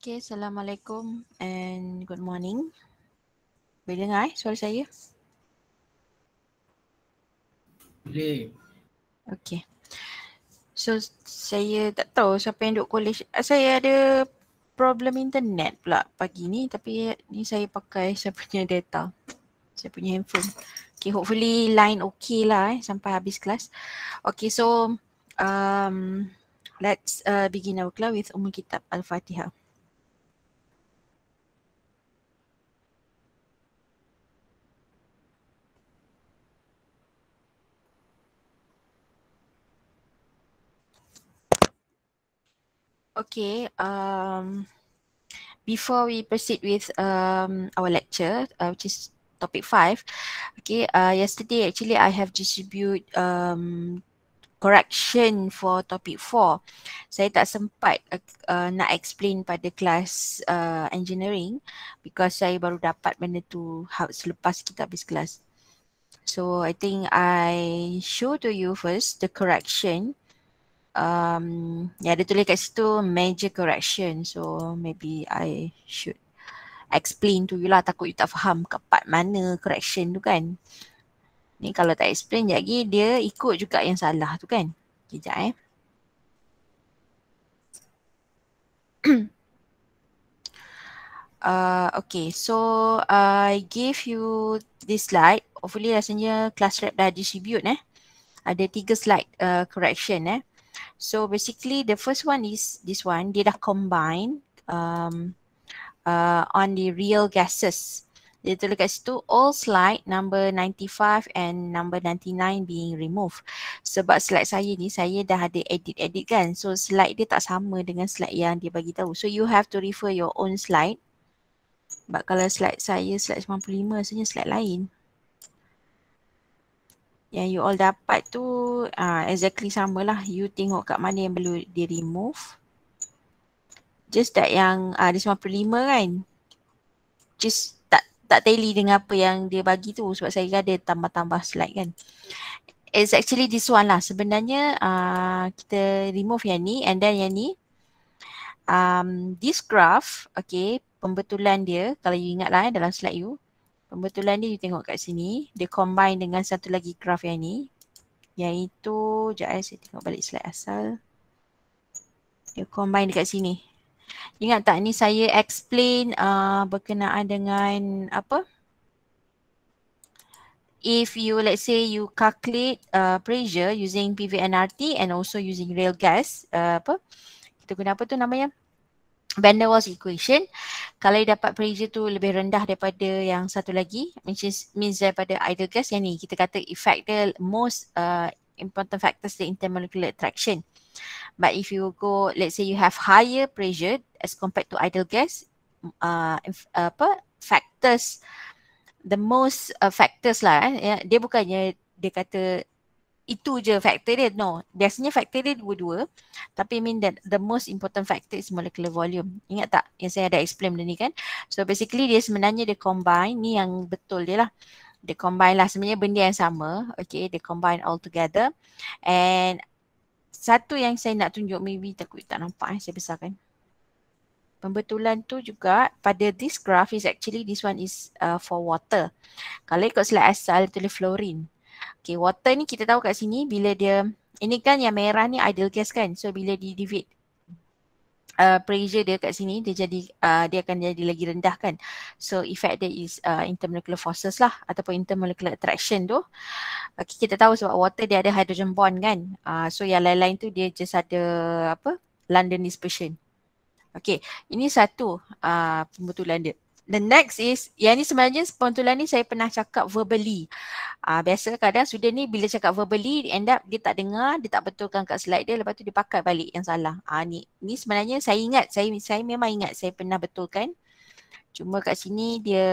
Okay, Assalamualaikum and good morning. Boleh dengar eh suara saya? Boleh. Okay. So saya tak tahu siapa yang duduk college. Ah, saya ada problem internet pula pagi ni tapi ni saya pakai saya punya data. Saya punya handphone. Okay, hopefully line okay lah eh sampai habis kelas. Okay, so um, let's uh, begin our class with Ummul Kitab Al-Fatihah. Okay, um, before we proceed with um, our lecture, uh, which is topic five, okay, uh, yesterday actually I have distribute um, correction for topic four. Saya tak sempat uh, uh, nak explain pada kelas uh, engineering because saya baru dapat benda tu selepas kita habis kelas. So I think I show to you first the correction um ya dia tulis kat situ major correction so maybe I should explain to you lah takut you tak faham kat part mana correction tu kan ni kalau tak explain lagi dia ikut juga yang salah tu kan kejap eh Uh, okay, so I give you this slide. Hopefully rasanya class rep dah distribute eh. Ada tiga slide uh, correction eh. So basically the first one is this one, dia dah combine um, uh, on the real gases. Dia tulis kat situ all slide number 95 and number 99 being removed. Sebab slide saya ni saya dah ada edit-edit kan. So slide dia tak sama dengan slide yang dia bagi tahu. So you have to refer your own slide. Sebab kalau slide saya slide 95 rasanya slide lain yang you all dapat tu uh, exactly sama lah. You tengok kat mana yang perlu di remove. Just that yang uh, dia 55 kan. Just tak tak tally dengan apa yang dia bagi tu sebab saya ada tambah-tambah slide kan. It's actually this one lah. Sebenarnya uh, kita remove yang ni and then yang ni. Um, this graph, okay, pembetulan dia kalau you ingat lah eh, dalam slide you. Pembetulan ni you tengok kat sini. Dia combine dengan satu lagi graph yang ni. Iaitu, sekejap eh, saya tengok balik slide asal. Dia combine dekat sini. Ingat tak ni saya explain uh, berkenaan dengan apa? If you let's say you calculate uh, pressure using PVNRT and also using real gas, uh, apa? Kita guna apa tu namanya? Van der Waals equation kalau dapat pressure tu lebih rendah daripada yang satu lagi which is means daripada ideal gas yang ni kita kata effect the most uh, important factors the intermolecular attraction. But if you go let's say you have higher pressure as compared to ideal gas uh, uh, apa factors the most uh, factors lah eh, dia bukannya dia kata itu je factor dia. No, biasanya factor dia dua-dua. Tapi mean that the most important factor is molecular volume. Ingat tak yang saya ada explain benda ni kan? So basically dia sebenarnya dia combine, ni yang betul dia lah. Dia combine lah sebenarnya benda yang sama. Okay, dia combine all together. And satu yang saya nak tunjuk maybe takut tak nampak eh, saya besarkan. Pembetulan tu juga pada this graph is actually this one is uh, for water. Kalau ikut slide asal tulis fluorine. Okay, water ni kita tahu kat sini bila dia, ini kan yang merah ni ideal gas kan. So bila di divide uh, pressure dia kat sini, dia jadi, uh, dia akan jadi lagi rendah kan. So effect dia is uh, intermolecular forces lah ataupun intermolecular attraction tu. Okay, kita tahu sebab water dia ada hydrogen bond kan. Uh, so yang lain-lain tu dia just ada apa? London dispersion. Okay, ini satu uh, pembetulan dia the next is yang ni sebenarnya spontulan ni saya pernah cakap verbally. Ah uh, biasa kadang student ni bila cakap verbally end up dia tak dengar, dia tak betulkan kat slide dia lepas tu dia pakai balik yang salah. Ah uh, ni ni sebenarnya saya ingat saya saya memang ingat saya pernah betulkan. Cuma kat sini dia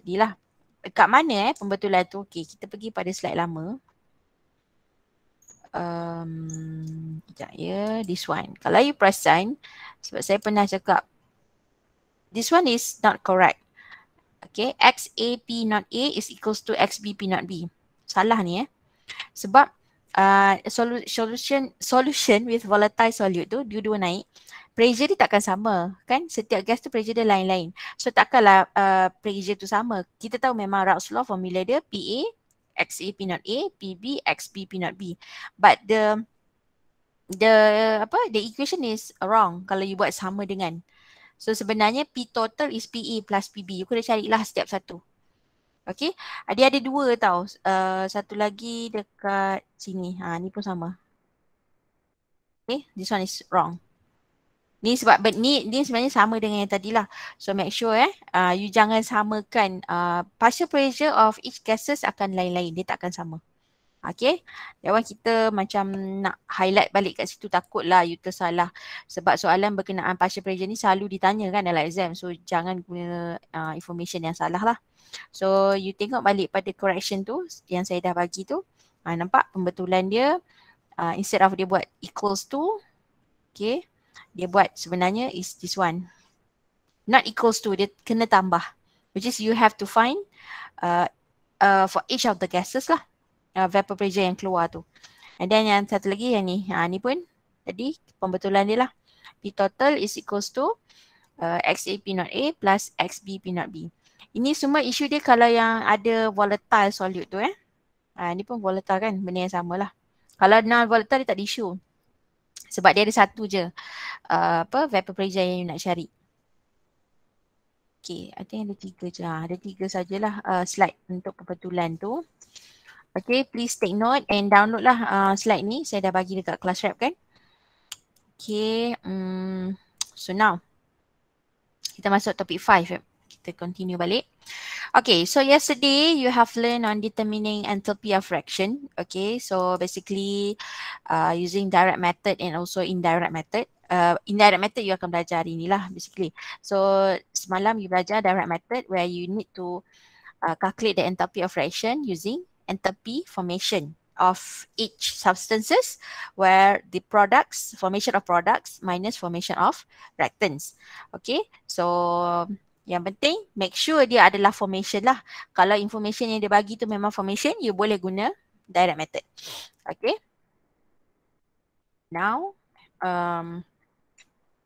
dilah kat mana eh pembetulan tu. Okey, kita pergi pada slide lama. Um, sekejap ya, this one. Kalau you perasan, sebab saya pernah cakap this one is not correct. Okay, XAP not A is equals to XB P not B. Salah ni eh. Sebab uh, solution solution with volatile solute tu dua-dua naik pressure dia takkan sama kan setiap gas tu pressure dia lain-lain so takkanlah uh, pressure tu sama kita tahu memang Raoult's law formula dia PA XA P not A PB XB P not B but the the apa the equation is wrong kalau you buat sama dengan so sebenarnya P total is PA plus PB you kena carilah setiap satu Okay, dia ada dua tau. Uh, satu lagi dekat sini. Ha, ni pun sama. Okay, this one is wrong. Ni sebab but ni ni sebenarnya sama dengan yang tadi lah. So make sure eh uh, you jangan samakan uh, partial pressure of each gases akan lain-lain. Dia tak akan sama. Okay. One kita macam nak highlight balik kat situ takutlah you tersalah. Sebab soalan berkenaan partial pressure ni selalu ditanya kan dalam exam. So jangan guna uh, information yang salah lah. So you tengok balik pada correction tu yang saya dah bagi tu. Uh, nampak pembetulan dia uh, instead of dia buat equals to. Okay dia buat sebenarnya is this one. Not equals to, dia kena tambah. Which is you have to find uh, uh, for each of the gases lah. Uh, vapor pressure yang keluar tu. And then yang satu lagi yang ni. Ha, ni pun tadi pembetulan dia lah. P total is equals to uh, XA P not A plus XB P not B. Ini semua isu dia kalau yang ada volatile solute tu eh. Ha, ni pun volatile kan, benda yang sama lah. Kalau non volatile dia tak ada isu. Sebab dia ada satu je uh, apa vapor pressure yang you nak cari. Okay, I think ada tiga je. Ha, ada tiga sajalah uh, slide untuk kebetulan tu. Okay, please take note and download lah uh, slide ni. Saya dah bagi dekat class rep kan. Okay, um, so now kita masuk topik 5. Kita continue balik. Okay, so yesterday you have learned on determining enthalpy of reaction. Okay, so basically uh, using direct method and also indirect method. Uh, indirect method you akan belajar hari ni lah basically. So semalam you belajar direct method where you need to uh, calculate the enthalpy of reaction using enthalpy formation of each substances where the products, formation of products minus formation of reactants. Okay, so yang penting make sure dia adalah formation lah. Kalau information yang dia bagi tu memang formation, you boleh guna direct method. Okay. Now, um,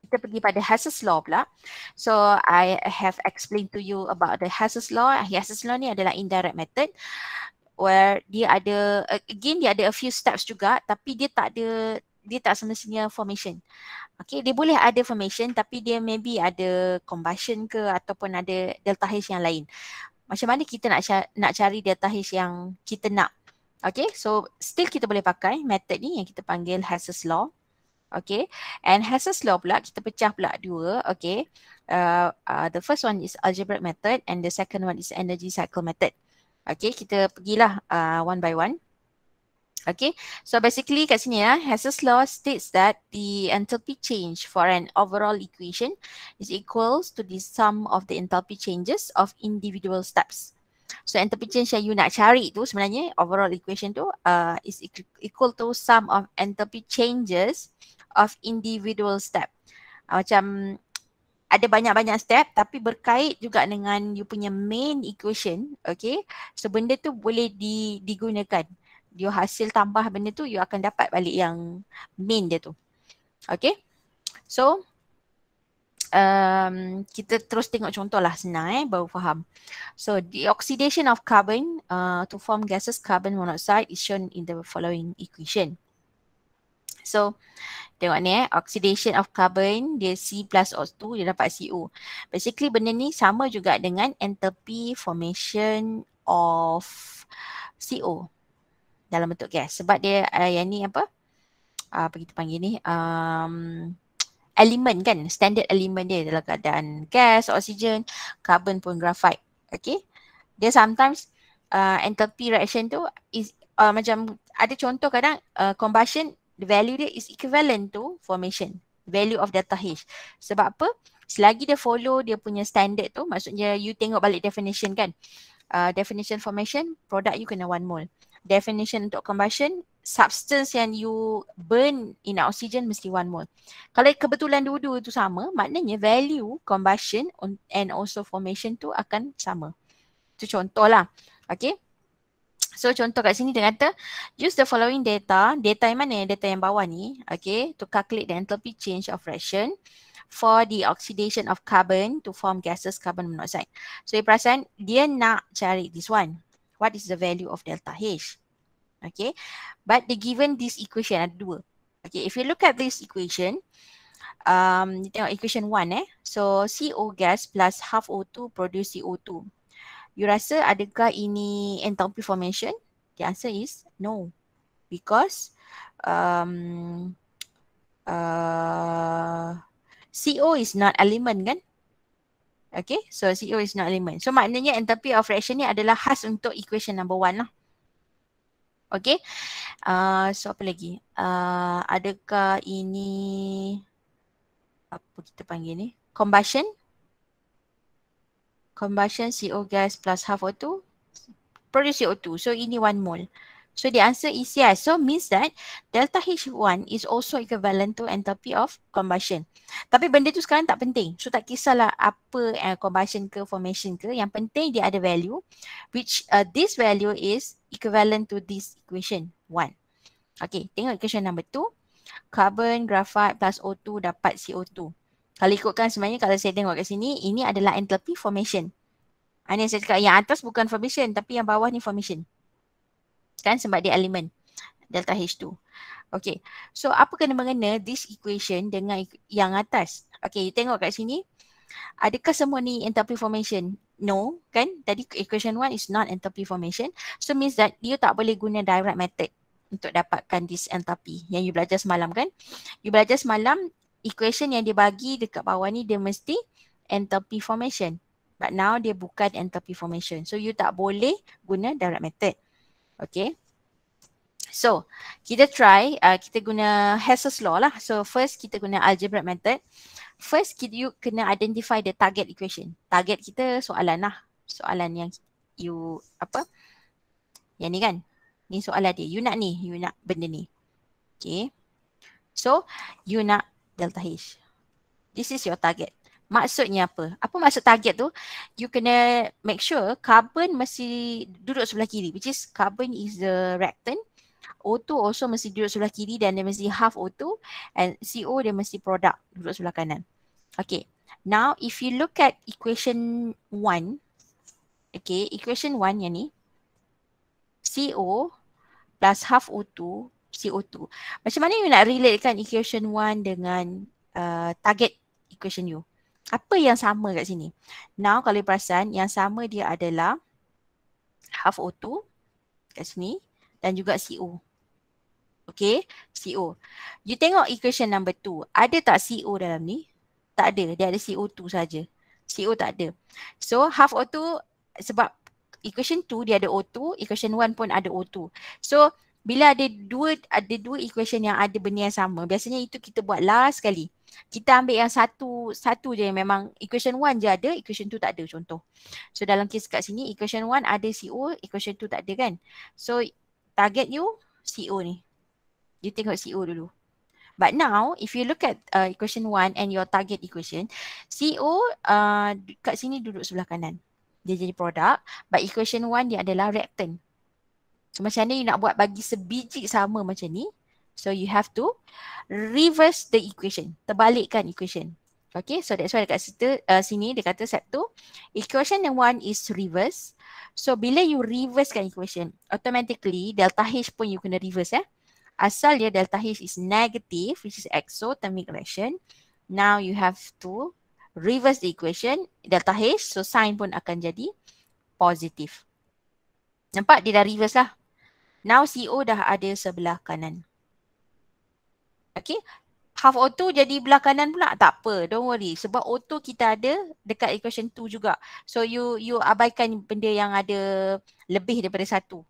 kita pergi pada Hess's Law pula. So, I have explained to you about the Hess's Law. Hess's Law ni adalah indirect method where dia ada, again dia ada a few steps juga tapi dia tak ada, dia tak semestinya formation. Okay, dia boleh ada formation tapi dia maybe ada combustion ke ataupun ada delta H yang lain. Macam mana kita nak nak cari delta H yang kita nak? Okay, so still kita boleh pakai method ni yang kita panggil Hess's Law. Okay, and Hess's Law pula kita pecah pula dua. Okay, uh, uh, the first one is algebraic method and the second one is energy cycle method. Okay, kita pergilah uh, one by one. Okay, so basically kat sini ya, Hess's law states that the enthalpy change for an overall equation is equals to the sum of the enthalpy changes of individual steps. So enthalpy change yang you nak cari tu sebenarnya overall equation tu uh, is equal to sum of enthalpy changes of individual step. Uh, macam ada banyak-banyak step tapi berkait juga dengan you punya main equation, okay? So benda tu boleh di, digunakan you hasil tambah benda tu you akan dapat balik yang main dia tu. Okay. So um, kita terus tengok contoh lah senang eh baru faham. So the oxidation of carbon uh, to form gases carbon monoxide is shown in the following equation. So tengok ni eh oxidation of carbon dia C plus O2 dia dapat CO. Basically benda ni sama juga dengan enthalpy formation of CO dalam bentuk gas. Sebab dia uh, yang ni apa? Uh, apa kita panggil ni? Um, elemen kan? Standard elemen dia dalam keadaan gas oksigen carbon pun graphite. Okay? Dia sometimes uh, enthalpy reaction tu is uh, macam ada contoh kadang uh, combustion the value dia is equivalent to formation value of delta H sebab apa selagi dia follow dia punya standard tu maksudnya you tengok balik definition kan uh, definition formation product you kena one mole definition untuk combustion, substance yang you burn in oxygen mesti one mole. Kalau kebetulan dua-dua tu sama, maknanya value combustion and also formation tu akan sama. Itu contoh lah. Okay. So contoh kat sini dia kata use the following data, data yang mana? Data yang bawah ni, okay, to calculate the enthalpy change of reaction for the oxidation of carbon to form gases carbon monoxide. So you perasan dia nak cari this one. What is the value of delta H? Okay, but the given this equation ada dua. Okay, if you look at this equation, um, tengok equation one eh. So CO gas plus half O2 produce CO2. You rasa adakah ini enthalpy formation? The answer is no. Because um, uh, CO is not element kan? Okay, so CO is not element. So maknanya enthalpy of reaction ni adalah khas untuk equation number one lah. Okay, uh, so apa lagi? Uh, adakah ini apa kita panggil ni? Combustion? Combustion CO gas plus half O2 produce CO2. So ini one mole. So the answer is yes. So means that delta H1 is also equivalent to enthalpy of combustion. Tapi benda tu sekarang tak penting. So tak kisahlah apa uh, combustion ke formation ke. Yang penting dia ada value which uh, this value is equivalent to this equation 1. Okay, tengok equation number 2. Carbon, graphite plus O2 dapat CO2. Kalau ikutkan sebenarnya kalau saya tengok kat sini, ini adalah enthalpy formation. Ini yang saya cakap, yang atas bukan formation tapi yang bawah ni formation. Kan sebab dia elemen delta H2. Okay, so apa kena mengena this equation dengan yang atas? Okay, tengok kat sini. Adakah semua ni enthalpy formation? No, kan? Tadi equation 1 is not enthalpy formation. So means that you tak boleh guna direct method untuk dapatkan this enthalpy yang you belajar semalam kan? You belajar semalam equation yang dia bagi dekat bawah ni dia mesti enthalpy formation. But now dia bukan enthalpy formation. So you tak boleh guna direct method. Okay. So kita try, uh, kita guna Hess's law lah. So first kita guna algebraic method. First kita you kena identify the target equation. Target kita soalan lah. Soalan yang you apa? Yang ni kan? Ni soalan dia. You nak ni, you nak benda ni. Okay. So you nak delta H. This is your target. Maksudnya apa? Apa maksud target tu? You kena make sure carbon mesti duduk sebelah kiri which is carbon is the reactant. O2 also mesti duduk sebelah kiri dan dia mesti half O2 and CO dia mesti product duduk sebelah kanan. Okay. Now if you look at equation 1 okay, equation 1 yang ni CO plus half O2 CO2. Macam mana you nak relatekan equation 1 dengan uh, target equation you? Apa yang sama kat sini? Now kalau you perasan yang sama dia adalah half O2 kat sini dan juga CO. Okay, CO. You tengok equation number 2. Ada tak CO dalam ni? Tak ada. Dia ada CO2 saja. CO tak ada. So half O2 sebab equation 2 dia ada O2, equation 1 pun ada O2. So bila ada dua ada dua equation yang ada benda yang sama biasanya itu kita buat last sekali kita ambil yang satu satu je yang memang equation 1 je ada equation 2 tak ada contoh so dalam kes kat sini equation 1 ada CO equation 2 tak ada kan so target you CO ni you tengok CO dulu But now, if you look at uh, equation 1 and your target equation, CO uh, kat sini duduk sebelah kanan. Dia jadi produk. But equation 1 dia adalah reactant. So macam mana you nak buat bagi sebiji sama macam ni. So you have to reverse the equation. Terbalikkan equation. Okay, so that's why dekat situ, uh, sini dia kata step tu. Equation yang one is reverse. So bila you reverse kan equation, automatically delta H pun you kena reverse eh. Asal dia delta H is negative, which is exothermic reaction. Now you have to reverse the equation, delta H, so sign pun akan jadi positive. Nampak dia dah reverse lah. Now CO dah ada sebelah kanan. Okay. Half O2 jadi belah kanan pula. Tak apa. Don't worry. Sebab O2 kita ada dekat equation 2 juga. So you you abaikan benda yang ada lebih daripada satu.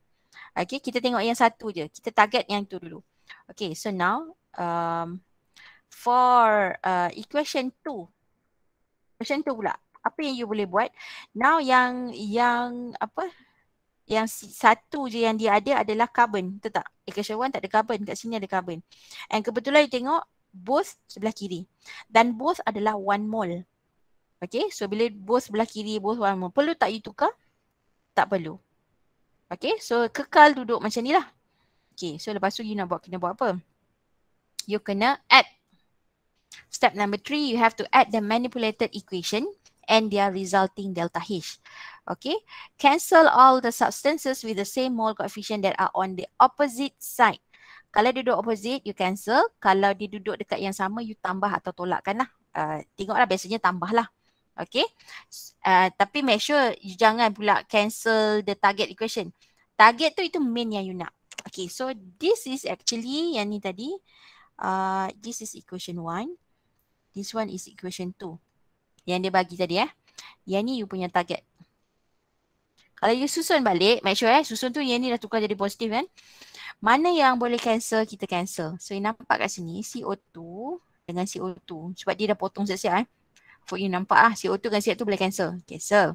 Okay. Kita tengok yang satu je. Kita target yang tu dulu. Okay. So now um, for uh, equation 2. Equation 2 pula. Apa yang you boleh buat? Now yang yang apa yang satu je yang dia ada adalah carbon. Betul tak? Equation 1 tak ada carbon. Kat sini ada carbon. And kebetulan you tengok both sebelah kiri. Dan both adalah one mole. Okay. So bila both sebelah kiri, both one mole. Perlu tak you tukar? Tak perlu. Okay, so kekal duduk macam ni lah. Okay, so lepas tu you nak buat, kena buat apa? You kena add. Step number three, you have to add the manipulated equation and their resulting delta H. Okay, cancel all the substances with the same mole coefficient that are on the opposite side. Kalau dia duduk opposite, you cancel. Kalau dia duduk dekat yang sama, you tambah atau tolakkan lah. Uh, tengoklah biasanya tambah lah. Okay. Uh, tapi make sure you jangan pula cancel the target equation. Target tu itu main yang you nak. Okay. So this is actually yang ni tadi. Uh, this is equation 1. This one is equation 2. Yang dia bagi tadi eh. Yang ni you punya target. Kalau you susun balik, make sure eh. Susun tu yang ni dah tukar jadi positif kan. Mana yang boleh cancel, kita cancel. So, you nampak kat sini CO2 dengan CO2. Sebab dia dah potong siap-siap eh. For you nampak ah CO2 dengan CO2 boleh cancel. Cancel.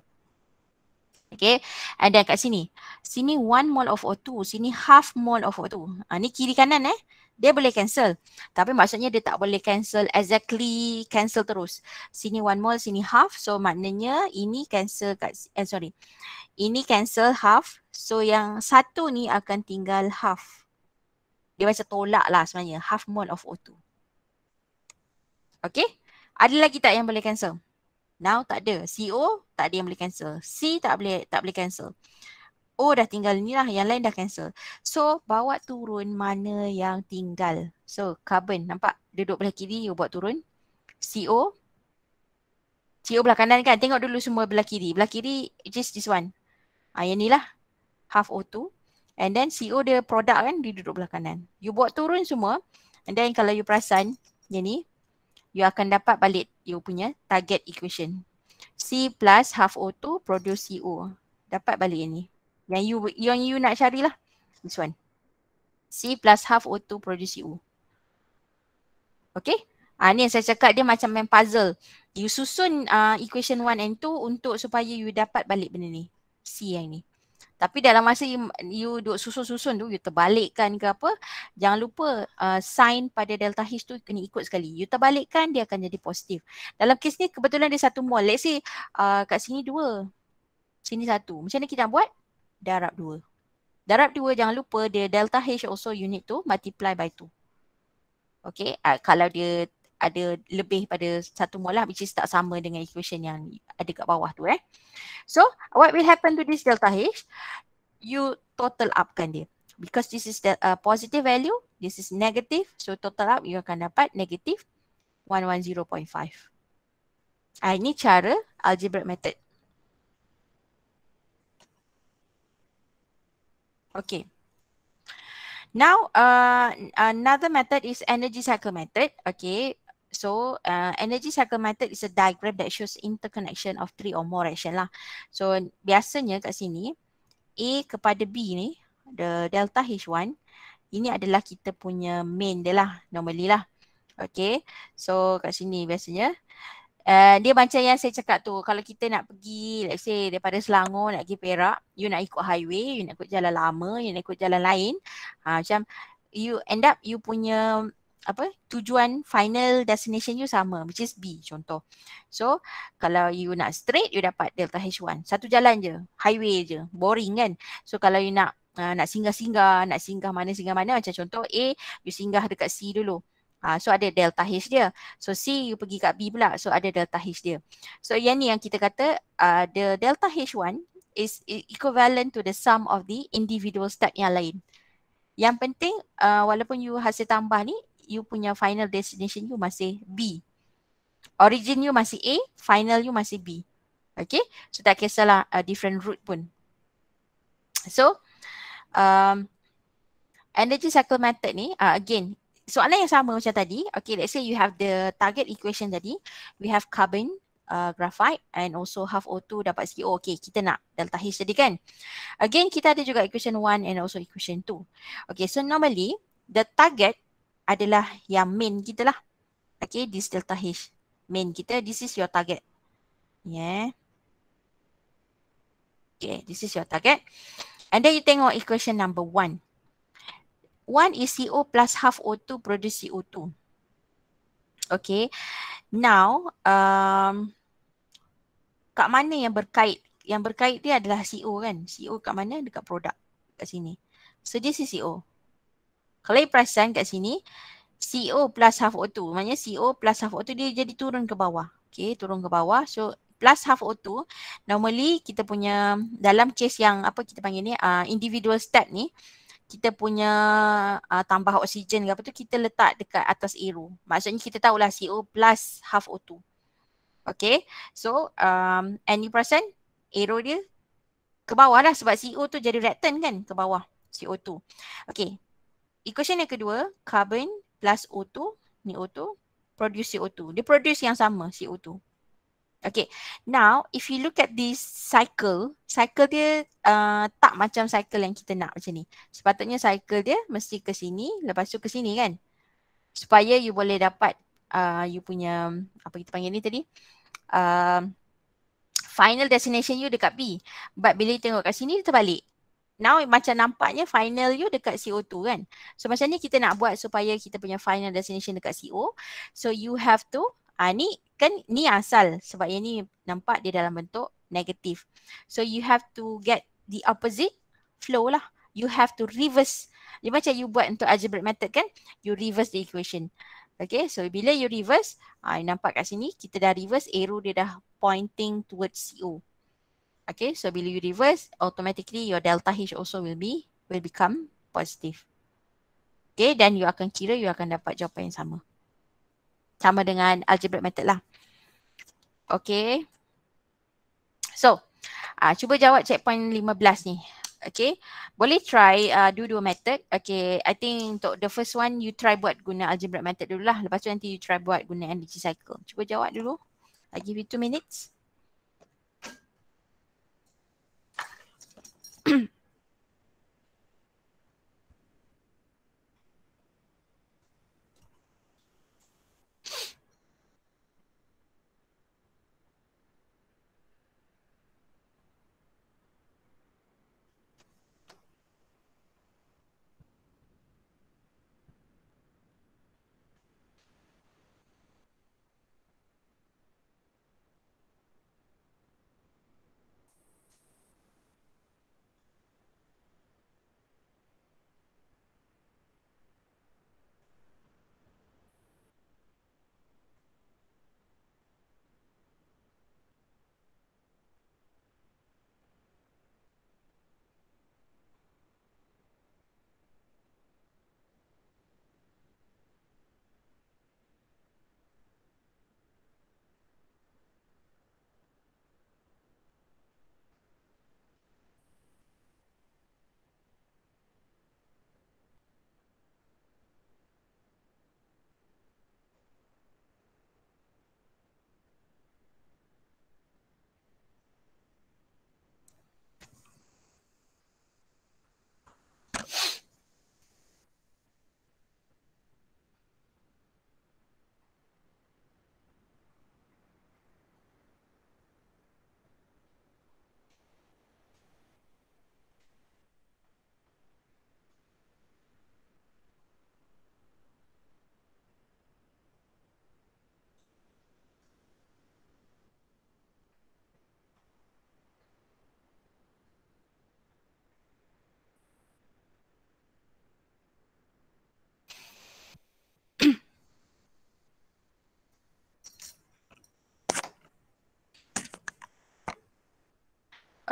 Okay. And then kat sini. Sini one mole of O2. Sini half mole of O2. Ha, ni kiri kanan eh. Dia boleh cancel. Tapi maksudnya dia tak boleh cancel exactly cancel terus. Sini one mole, sini half. So maknanya ini cancel kat, eh sorry. Ini cancel half. So yang satu ni akan tinggal half. Dia macam tolak lah sebenarnya. Half mole of O2. Okay. Ada lagi tak yang boleh cancel? Now tak ada. CO tak ada yang boleh cancel. C tak boleh tak boleh cancel. O dah tinggal ni lah. Yang lain dah cancel. So bawa turun mana yang tinggal. So carbon nampak duduk belah kiri you buat turun. CO. CO belah kanan kan. Tengok dulu semua belah kiri. Belah kiri just this one. Ah, yang ni lah. Half O2. And then CO dia produk kan, dia duduk belah kanan. You buat turun semua. And then kalau you perasan, yang ni, you akan dapat balik you punya target equation. C plus half O2 produce CO. Dapat balik yang ni. Yang you, yang you nak carilah. This one. C plus half O2 produce CO. Okay. Ah, ni yang saya cakap dia macam main puzzle. You susun uh, equation 1 and 2 untuk supaya you dapat balik benda ni. C yang ni. Tapi dalam masa you, you duk susun-susun tu, you terbalikkan ke apa, jangan lupa uh, sign pada delta H tu kena ikut sekali. You terbalikkan, dia akan jadi positif. Dalam kes ni kebetulan dia satu mol. Let's say uh, kat sini dua, sini satu. Macam mana kita nak buat? Darab dua. Darab dua, jangan lupa dia delta H also unit tu multiply by two. Okay, uh, kalau dia ada lebih pada satu mol lah which is tak sama dengan equation yang ada kat bawah tu eh. So what will happen to this delta H? You total upkan dia. Because this is the uh, positive value, this is negative. So total up you akan dapat negative 110.5. Ah, ini cara algebraic method. Okay. Now, uh, another method is energy cycle method. Okay, So uh, energy cycle method is a diagram that shows interconnection of three or more reaction lah. So biasanya kat sini A kepada B ni the delta H1 ini adalah kita punya main dia lah normally lah. Okay so kat sini biasanya uh, dia macam yang saya cakap tu kalau kita nak pergi let's say daripada Selangor nak pergi Perak you nak ikut highway, you nak ikut jalan lama, you nak ikut jalan lain uh, macam you end up you punya apa tujuan final destination you sama which is B contoh. So kalau you nak straight you dapat delta H1. Satu jalan je, highway je, boring kan. So kalau you nak uh, nak singgah-singgah, nak singgah mana singgah mana macam contoh A you singgah dekat C dulu. Uh, so ada delta H dia. So C you pergi kat B pula. So ada delta H dia. So yang ni yang kita kata uh, the delta H1 is equivalent to the sum of the individual step yang lain. Yang penting uh, walaupun you hasil tambah ni you punya final destination you masih B. Origin you masih A, final you masih B. Okay, so tak kisahlah uh, different route pun. So, um, energy cycle method ni, uh, again, soalan yang sama macam tadi. Okay, let's say you have the target equation tadi. We have carbon, uh, graphite and also half O2 dapat CO. Okay, kita nak delta H tadi kan. Again, kita ada juga equation 1 and also equation 2. Okay, so normally, the target adalah yang main kita lah. Okay, this delta H. Main kita, this is your target. Yeah. Okay, this is your target. And then you tengok equation number one. One is CO plus half O2 produce CO2. Okay. Now, um, kat mana yang berkait? Yang berkait dia adalah CO kan? CO kat mana? Dekat produk. kat sini. So this is CO. Kalau you perasan kat sini, CO plus half O2. Maknanya CO plus half O2 dia jadi turun ke bawah. Okay, turun ke bawah. So plus half O2, normally kita punya dalam case yang apa kita panggil ni, uh, individual step ni, kita punya uh, tambah oksigen ke apa tu, kita letak dekat atas arrow. Maksudnya kita tahulah CO plus half O2. Okay, so um, and you perasan arrow dia ke bawah lah sebab CO tu jadi reactant kan ke bawah CO2. Okay, equation yang kedua, carbon plus O2, ni O2, produce CO2. Dia produce yang sama, CO2. Okay, now if you look at this cycle, cycle dia uh, tak macam cycle yang kita nak macam ni. Sepatutnya cycle dia mesti ke sini, lepas tu ke sini kan. Supaya you boleh dapat uh, you punya, apa kita panggil ni tadi, uh, final destination you dekat B. But bila you tengok kat sini, dia terbalik. Now macam nampaknya final you dekat CO2 kan. So macam ni kita nak buat supaya kita punya final destination dekat CO. So you have to, ah ni kan ni asal sebab yang ni nampak dia dalam bentuk negatif. So you have to get the opposite flow lah. You have to reverse. Dia macam you buat untuk algebraic method kan, you reverse the equation. Okay, so bila you reverse, ah, nampak kat sini kita dah reverse arrow dia dah pointing towards CO. Okay, so bila you reverse, automatically your delta H also will be will become positive. Okay, then you akan kira you akan dapat jawapan yang sama. Sama dengan algebraic method lah. Okay. So, uh, cuba jawab checkpoint 15 ni. Okay, boleh try uh, do dua method. Okay, I think untuk the first one you try buat guna algebraic method dulu lah. Lepas tu nanti you try buat guna energy cycle. Cuba jawab dulu. I give you two minutes.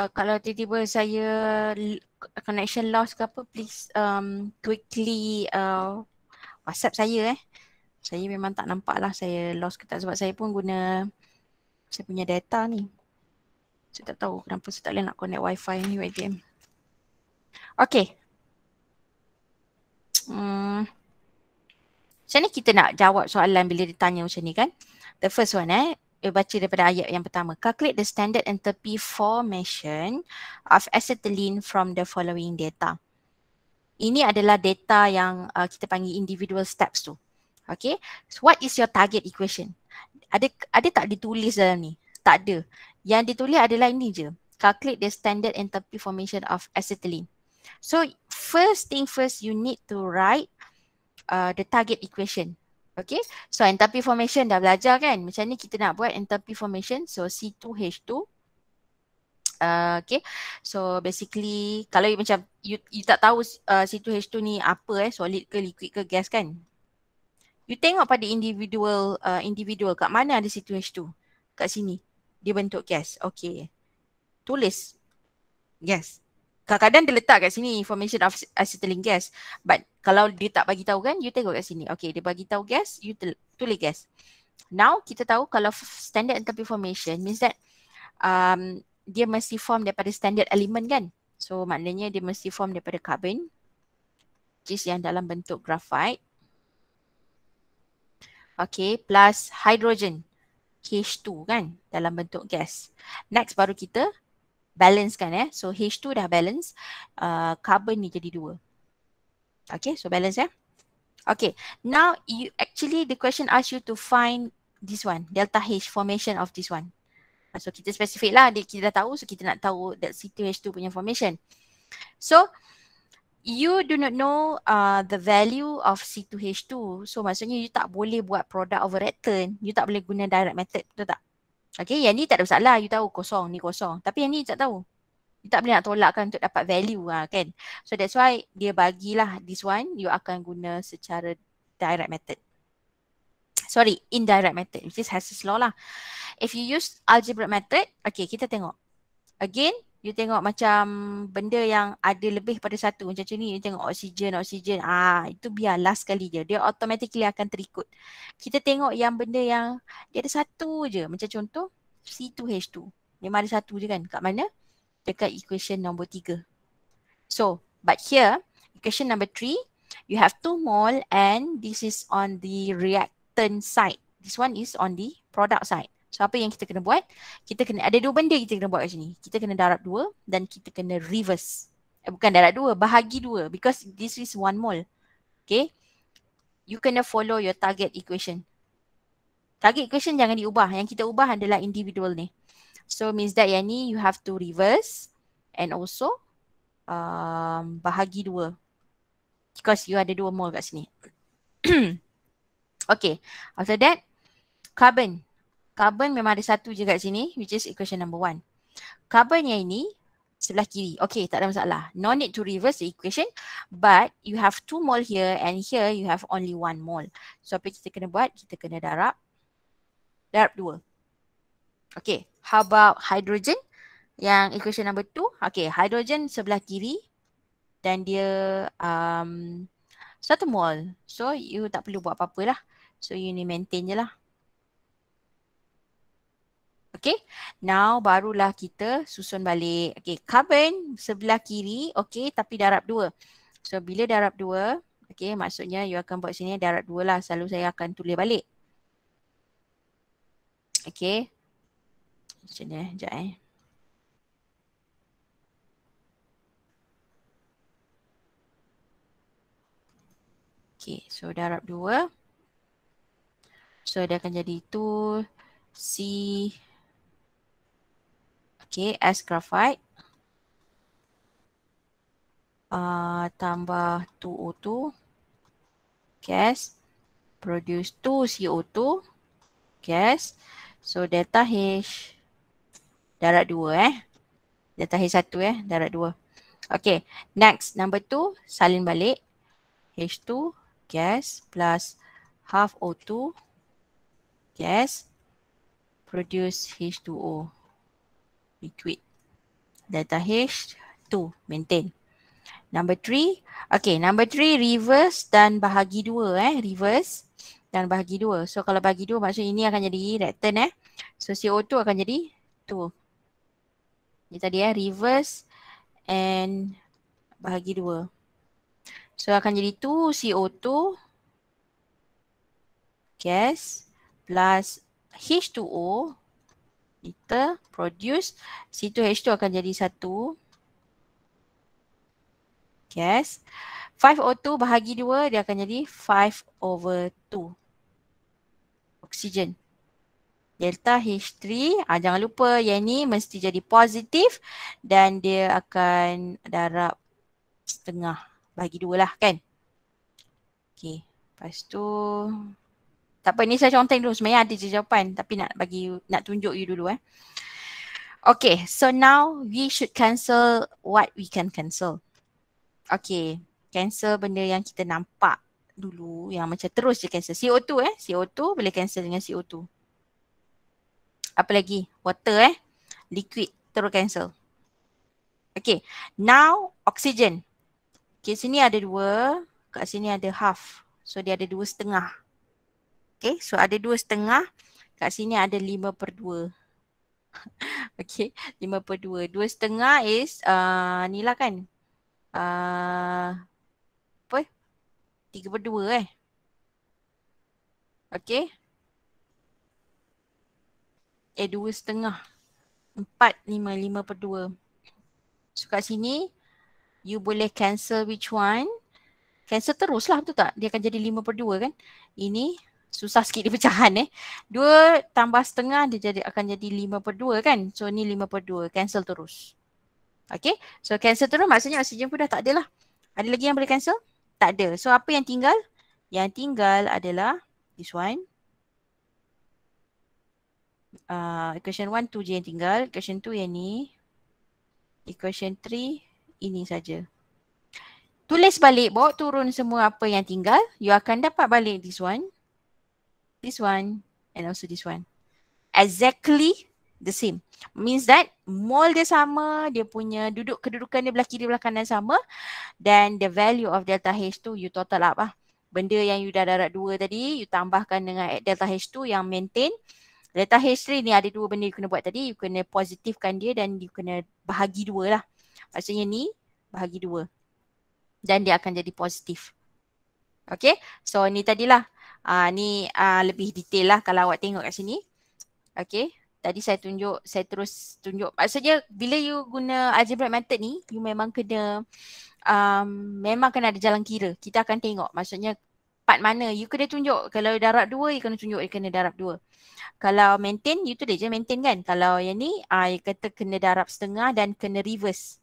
Uh, kalau tiba-tiba saya connection loss ke apa please um, quickly uh, whatsapp saya eh. Saya memang tak nampak lah saya lost ke tak sebab saya pun guna saya punya data ni. Saya tak tahu kenapa saya tak boleh nak connect wifi ni UiTM okay. Hmm. macam ni kita nak jawab soalan bila ditanya macam ni kan? The first one eh eh, baca daripada ayat yang pertama. Calculate the standard enthalpy formation of acetylene from the following data. Ini adalah data yang uh, kita panggil individual steps tu. Okay. So what is your target equation? Ada ada tak ditulis dalam ni? Tak ada. Yang ditulis adalah ini je. Calculate the standard enthalpy formation of acetylene. So first thing first you need to write uh, the target equation. Okay, so enthalpy formation dah belajar kan? Macam ni kita nak buat enthalpy formation. So C2H2 Uh, okay. So basically kalau you macam you, you tak tahu uh, C2H2 ni apa eh solid ke liquid ke gas kan. You tengok pada individual uh, individual kat mana ada C2H2. Kat sini. Dia bentuk gas. Okay. Tulis. Gas. Kadang-kadang dia letak kat sini information of acetylene gas. But kalau dia tak bagi tahu kan, you tengok kat sini. Okay, dia bagi tahu gas, you tulis gas. Now kita tahu kalau standard enthalpy formation means that um, dia mesti form daripada standard element kan. So maknanya dia mesti form daripada carbon which is yang dalam bentuk graphite. Okay, plus hydrogen H2 kan dalam bentuk gas. Next baru kita balance kan eh. So H2 dah balance, uh, carbon ni jadi dua. Okay, so balance eh. Okay, now you actually the question ask you to find this one, delta H formation of this one. So kita spesifik lah, kita dah tahu so kita nak tahu that C2H2 punya formation. So you do not know uh, the value of C2H2. So maksudnya you tak boleh buat product over return. You tak boleh guna direct method, betul tak? Okay, yang ni tak ada masalah. You tahu kosong, ni kosong. Tapi yang ni tak tahu. You tak boleh nak tolakkan untuk dapat value lah kan. So that's why dia bagilah this one, you akan guna secara direct method. Sorry, indirect method, which is Hess's law lah. If you use algebraic method, okay, kita tengok. Again, you tengok macam benda yang ada lebih pada satu. Macam ni you tengok oksigen oksigen. Ah itu biar last sekali je. Dia automatically akan terikut. Kita tengok yang benda yang dia ada satu je. Macam contoh C2H2 memang ada satu je kan? Kat mana? Dekat equation nombor tiga. So but here equation number three you have two mole and this is on the reactant side. This one is on the product side So apa yang kita kena buat? Kita kena ada dua benda kita kena buat kat sini. Kita kena darab dua dan kita kena reverse. Eh, bukan darab dua, bahagi dua because this is one mole. Okay. You kena follow your target equation. Target equation jangan diubah. Yang kita ubah adalah individual ni. So means that yang ni you have to reverse and also um, bahagi dua. Because you ada dua mole kat sini. okay. After that, carbon carbon memang ada satu je kat sini which is equation number one. Carbon yang ini sebelah kiri. Okay, tak ada masalah. No need to reverse the equation but you have two mole here and here you have only one mole. So apa kita kena buat? Kita kena darab. Darab dua. Okay, how about hydrogen? Yang equation number two. Okay, hydrogen sebelah kiri dan dia um, satu mole. So you tak perlu buat apa-apa lah. So you ni maintain je lah. Okay, now barulah kita susun balik. Okay, carbon sebelah kiri, okay, tapi darab dua. So, bila darab dua, okay, maksudnya you akan buat sini darab dua lah. Selalu saya akan tulis balik. Okay. Macam ni, sekejap eh. Okay, so darab dua. So, dia akan jadi tu C Okay, as graphite. Uh, tambah 2O2 gas. Produce 2 CO2 gas. So delta H. Darat 2 eh. Delta H 1 eh. Darat 2 okay next. Number 2 salin balik. H2 gas plus half O2 gas. Produce H2O liquid. Delta H, 2, maintain. Number 3, okay, number 3 reverse dan bahagi 2 eh, reverse dan bahagi 2. So kalau bahagi 2 maksudnya ini akan jadi return eh. So CO2 akan jadi 2. Ini tadi eh, reverse and bahagi 2. So akan jadi 2 CO2 gas plus H2O kita produce C2H2 akan jadi satu. Gas 5O2 bahagi 2 dia akan jadi 5 over 2 oksigen. Delta H3 ah, jangan lupa yang ni mesti jadi positif dan dia akan darab setengah. Bagi dua lah kan? Okay lepas tu tak apa ni saya contoh dulu sebenarnya ada je jawapan tapi nak bagi nak tunjuk you dulu eh. Okay, so now we should cancel what we can cancel. Okay, cancel benda yang kita nampak dulu yang macam terus je cancel. CO2 eh, CO2 boleh cancel dengan CO2. Apa lagi? Water eh, liquid terus cancel. Okay, now oxygen. Okay, sini ada dua, kat sini ada half. So dia ada dua setengah. Okay, so ada dua setengah, kat sini ada lima per dua. okay, lima per dua. Dua setengah is uh, ni lah kan. Uh, apa? Tiga per dua eh. Okay. Eh dua setengah. Empat, lima, lima per dua. So kat sini you boleh cancel which one. Cancel terus lah betul tak? Dia akan jadi lima per dua kan? Ini susah sikit dia pecahan eh. Dua tambah setengah dia jadi akan jadi lima per dua kan? So ni lima per dua. Cancel terus. Okay. So cancel terus maksudnya oksigen pun dah tak ada lah. Ada lagi yang boleh cancel? Tak ada. So apa yang tinggal? Yang tinggal adalah this one. Uh, equation 1, 2 je yang tinggal. Equation 2 yang ni equation 3 ini saja. Tulis balik, bawa turun semua apa yang tinggal. You akan dapat balik this one. This one and also this one. Exactly the same. Means that mol dia sama, dia punya duduk kedudukan dia belah kiri belah kanan sama dan the value of delta H tu you total up lah. Benda yang you dah darat dua tadi, you tambahkan dengan delta H tu yang maintain. Delta H3 ni ada dua benda you kena buat tadi. You kena positifkan dia dan you kena bahagi dua lah. Maksudnya ni bahagi dua. Dan dia akan jadi positif. Okay. So ni tadilah. Uh, ni uh, lebih detail lah kalau awak tengok kat sini. Okay. Tadi saya tunjuk, saya terus tunjuk. Maksudnya bila you guna algebraic method ni, you memang kena, um, memang kena ada jalan kira. Kita akan tengok. Maksudnya part mana. You kena tunjuk. Kalau darab dua, you kena tunjuk you kena darab dua. Kalau maintain, you tulis je maintain kan. Kalau yang ni, uh, you kata kena darab setengah dan kena reverse.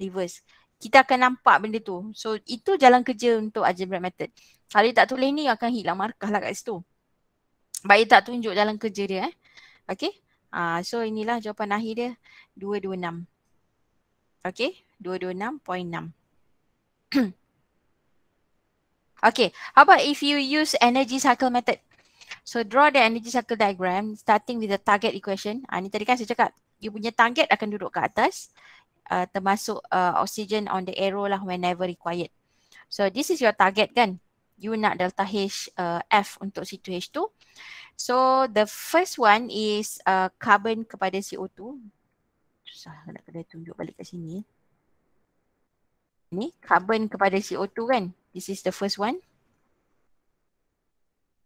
Reverse. Kita akan nampak benda tu. So, itu jalan kerja untuk algebraic method. Kalau you tak tulis ni, akan hilang markah lah kat situ. Baik tak tunjuk jalan kerja dia eh. Okay. Uh, so, inilah jawapan akhir dia. 226. Okay. 226.6. Okay, how about if you use energy cycle method? So draw the energy cycle diagram starting with the target equation. Ah, ni tadi kan saya cakap, you punya target akan duduk ke atas uh, termasuk uh, oxygen on the arrow lah whenever required. So this is your target kan. You nak delta H uh, F untuk C2H2. So the first one is uh, carbon kepada CO2. Susah nak kena tunjuk balik ke sini. Ni carbon kepada CO2 kan. This is the first one.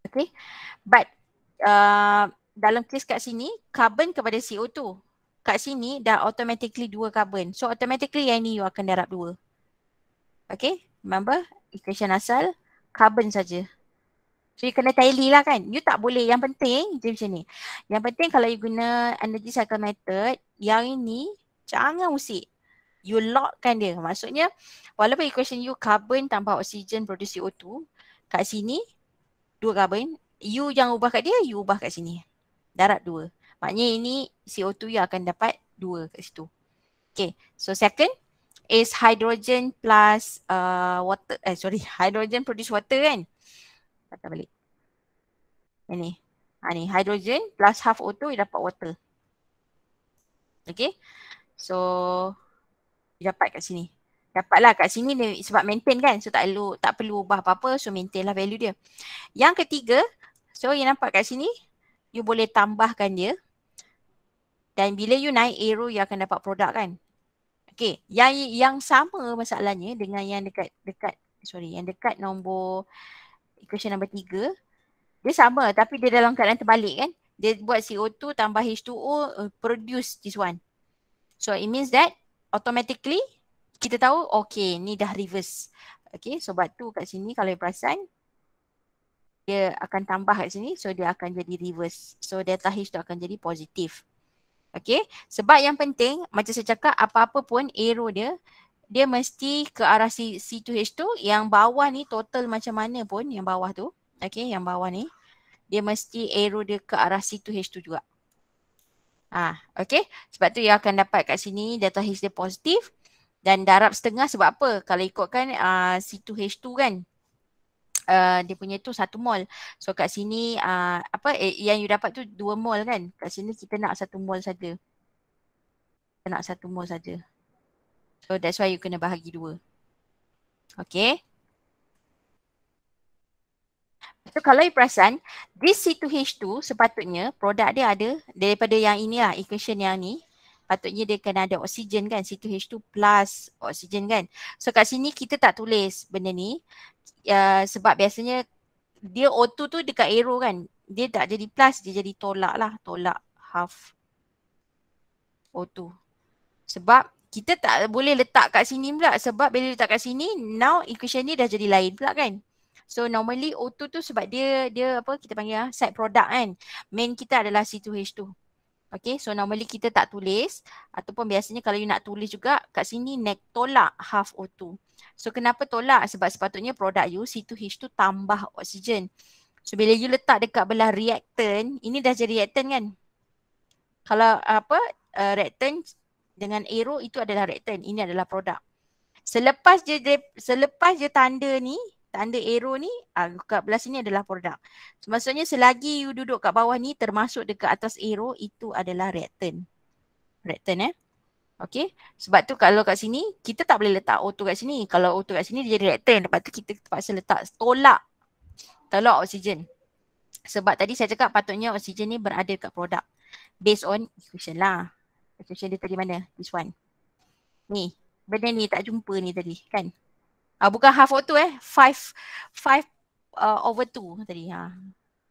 Okay. But uh, dalam case kat sini, carbon kepada CO2. Kat sini dah automatically dua carbon. So automatically yang ni you akan darab dua. Okay. Remember equation asal carbon saja. So you kena tally lah kan. You tak boleh. Yang penting dia macam ni. Yang penting kalau you guna energy cycle method, yang ini jangan usik you lockkan dia. Maksudnya walaupun equation you carbon tambah oksigen produce CO2 kat sini dua carbon, you yang ubah kat dia, you ubah kat sini. Darat dua. Maknanya ini CO2 you akan dapat dua kat situ. Okay, so second is hydrogen plus uh, water, eh sorry, hydrogen produce water kan? Kata balik. Ini. Ha ni, hydrogen plus half O2 you dapat water. Okay, so dapat kat sini. Dapatlah kat sini dia sebab maintain kan. So tak perlu tak perlu ubah apa-apa. So maintain lah value dia. Yang ketiga, so yang nampak kat sini, you boleh tambahkan dia. Dan bila you naik arrow, you akan dapat produk kan. Okay, yang yang sama masalahnya dengan yang dekat dekat sorry, yang dekat nombor equation nombor tiga, dia sama tapi dia dalam keadaan terbalik kan. Dia buat CO2 tambah H2O uh, produce this one. So it means that automatically kita tahu okay ni dah reverse. Okay sebab tu kat sini kalau perasan dia akan tambah kat sini so dia akan jadi reverse. So delta H tu akan jadi positif. Okay sebab yang penting macam saya cakap apa-apa pun arrow dia dia mesti ke arah C, C2H tu yang bawah ni total macam mana pun yang bawah tu. Okay yang bawah ni dia mesti arrow dia ke arah C2H tu juga. Ah, okay. Sebab tu you akan dapat kat sini delta H dia positif dan darab setengah sebab apa? Kalau ikutkan uh, C2H2 kan uh, dia punya tu satu mol. So kat sini uh, apa eh, yang you dapat tu dua mol kan? Kat sini kita nak satu mol saja. Kita nak satu mol saja. So that's why you kena bahagi dua. Okay. So kalau you perasan, this C2H2 sepatutnya produk dia ada daripada yang ini lah, equation yang ni. Patutnya dia kena ada oksigen kan, C2H2 plus oksigen kan. So kat sini kita tak tulis benda ni uh, sebab biasanya dia O2 tu dekat arrow kan. Dia tak jadi plus, dia jadi tolak lah, tolak half O2. Sebab kita tak boleh letak kat sini pula sebab bila letak kat sini, now equation ni dah jadi lain pula kan. So normally O2 tu sebab dia dia apa kita panggil ah side product kan. Main kita adalah C2H2. Okay so normally kita tak tulis ataupun biasanya kalau you nak tulis juga kat sini neck tolak half O2. So kenapa tolak? Sebab sepatutnya produk you C2H2 tambah oksigen. So bila you letak dekat belah reactant, ini dah jadi reactant kan? Kalau apa uh, reactant dengan arrow itu adalah reactant, ini adalah produk. Selepas je selepas je tanda ni tanda arrow ni uh, kat belah sini adalah produk. So, maksudnya selagi you duduk kat bawah ni termasuk dekat atas arrow itu adalah reactant. Reactant eh. Okay. Sebab tu kalau kat sini kita tak boleh letak auto kat sini. Kalau auto kat sini dia jadi reactant. Lepas tu kita terpaksa letak tolak. Tolak oksigen. Sebab tadi saya cakap patutnya oksigen ni berada dekat produk. Based on equation lah. Equation dia tadi mana? This one. Ni. Benda ni tak jumpa ni tadi kan. Uh, bukan half over two eh. Five, five uh, over two tadi. Ha.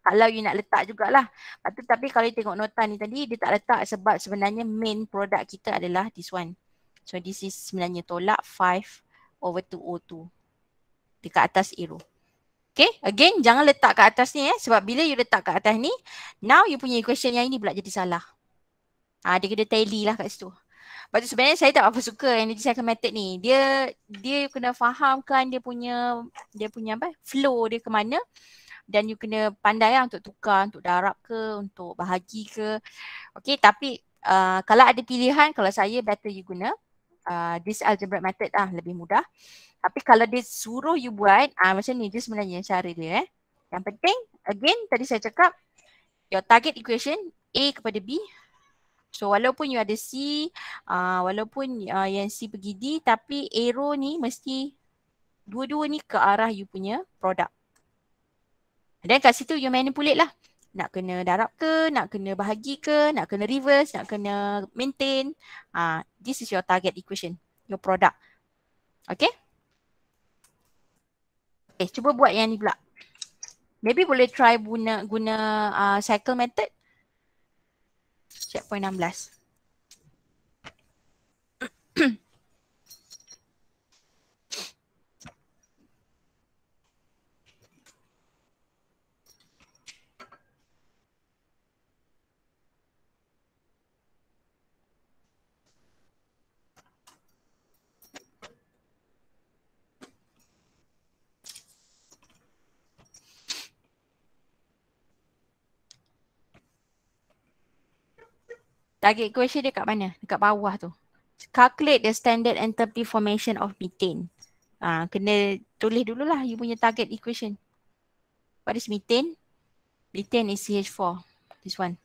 Kalau you nak letak jugalah. Tapi, tapi kalau you tengok nota ni tadi, dia tak letak sebab sebenarnya main product kita adalah this one. So this is sebenarnya tolak five over two o two Dekat atas arrow. Okay, again jangan letak kat atas ni eh. Sebab bila you letak kat atas ni, now you punya equation yang ini pula jadi salah. Ah, dia kena tally lah kat situ. Lepas tu sebenarnya saya tak apa suka energy cycle method ni. Dia dia kena fahamkan dia punya dia punya apa flow dia ke mana dan you kena pandai lah untuk tukar, untuk darab ke, untuk bahagi ke. Okay tapi uh, kalau ada pilihan kalau saya better you guna uh, this algebra method lah lebih mudah. Tapi kalau dia suruh you buat uh, macam ni dia sebenarnya cara dia eh. Yang penting again tadi saya cakap your target equation A kepada B So walaupun you ada C, uh, walaupun uh, yang C pergi D tapi arrow ni mesti dua-dua ni ke arah you punya produk. Dan kat situ you manipulate lah. Nak kena darab ke, nak kena bahagi ke, nak kena reverse, nak kena maintain. Uh, this is your target equation, your product. Okay? Okay, cuba buat yang ni pula. Maybe boleh try guna, guna uh, cycle method checkpoint 16. Target equation dia kat mana? Dekat bawah tu. Calculate the standard enthalpy formation of methane. Ah, kena tulis dululah you punya target equation. What is methane? Methane is CH4. This one.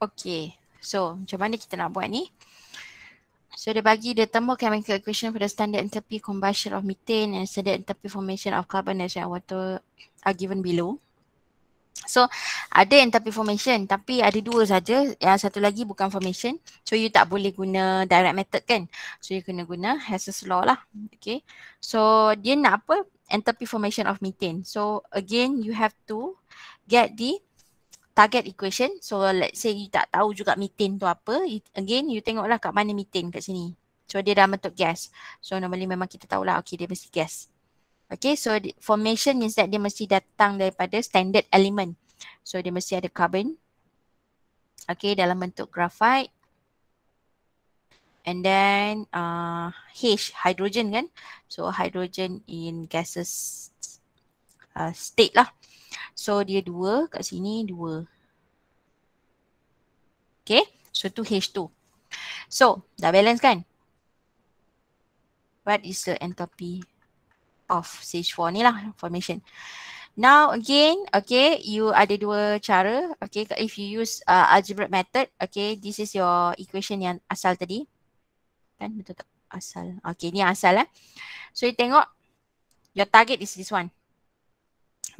Okay. So macam mana kita nak buat ni? So dia bagi the thermochemical equation for the standard enthalpy combustion of methane and standard enthalpy formation of carbon dioxide and water are given below. So ada enthalpy formation tapi ada dua saja. Yang satu lagi bukan formation. So you tak boleh guna direct method kan. So you kena guna Hess's law lah. Okay. So dia nak apa? Enthalpy formation of methane. So again you have to get the target equation. So let's say you tak tahu juga methane tu apa. Again you tengoklah kat mana methane kat sini. So dia dah bentuk gas. So normally memang kita tahulah okay dia mesti gas. Okay so formation means that dia mesti datang daripada standard element. So dia mesti ada carbon. Okay dalam bentuk graphite. And then uh, H, hydrogen kan. So hydrogen in gases uh, state lah. So dia dua kat sini dua. Okay. So tu H2. So dah balance kan? What is the enthalpy of CH4 ni lah formation. Now again, okay, you ada dua cara. Okay, if you use uh, algebraic method, okay, this is your equation yang asal tadi. Kan betul tak? Asal. Okay, ni asal eh. So you tengok, your target is this one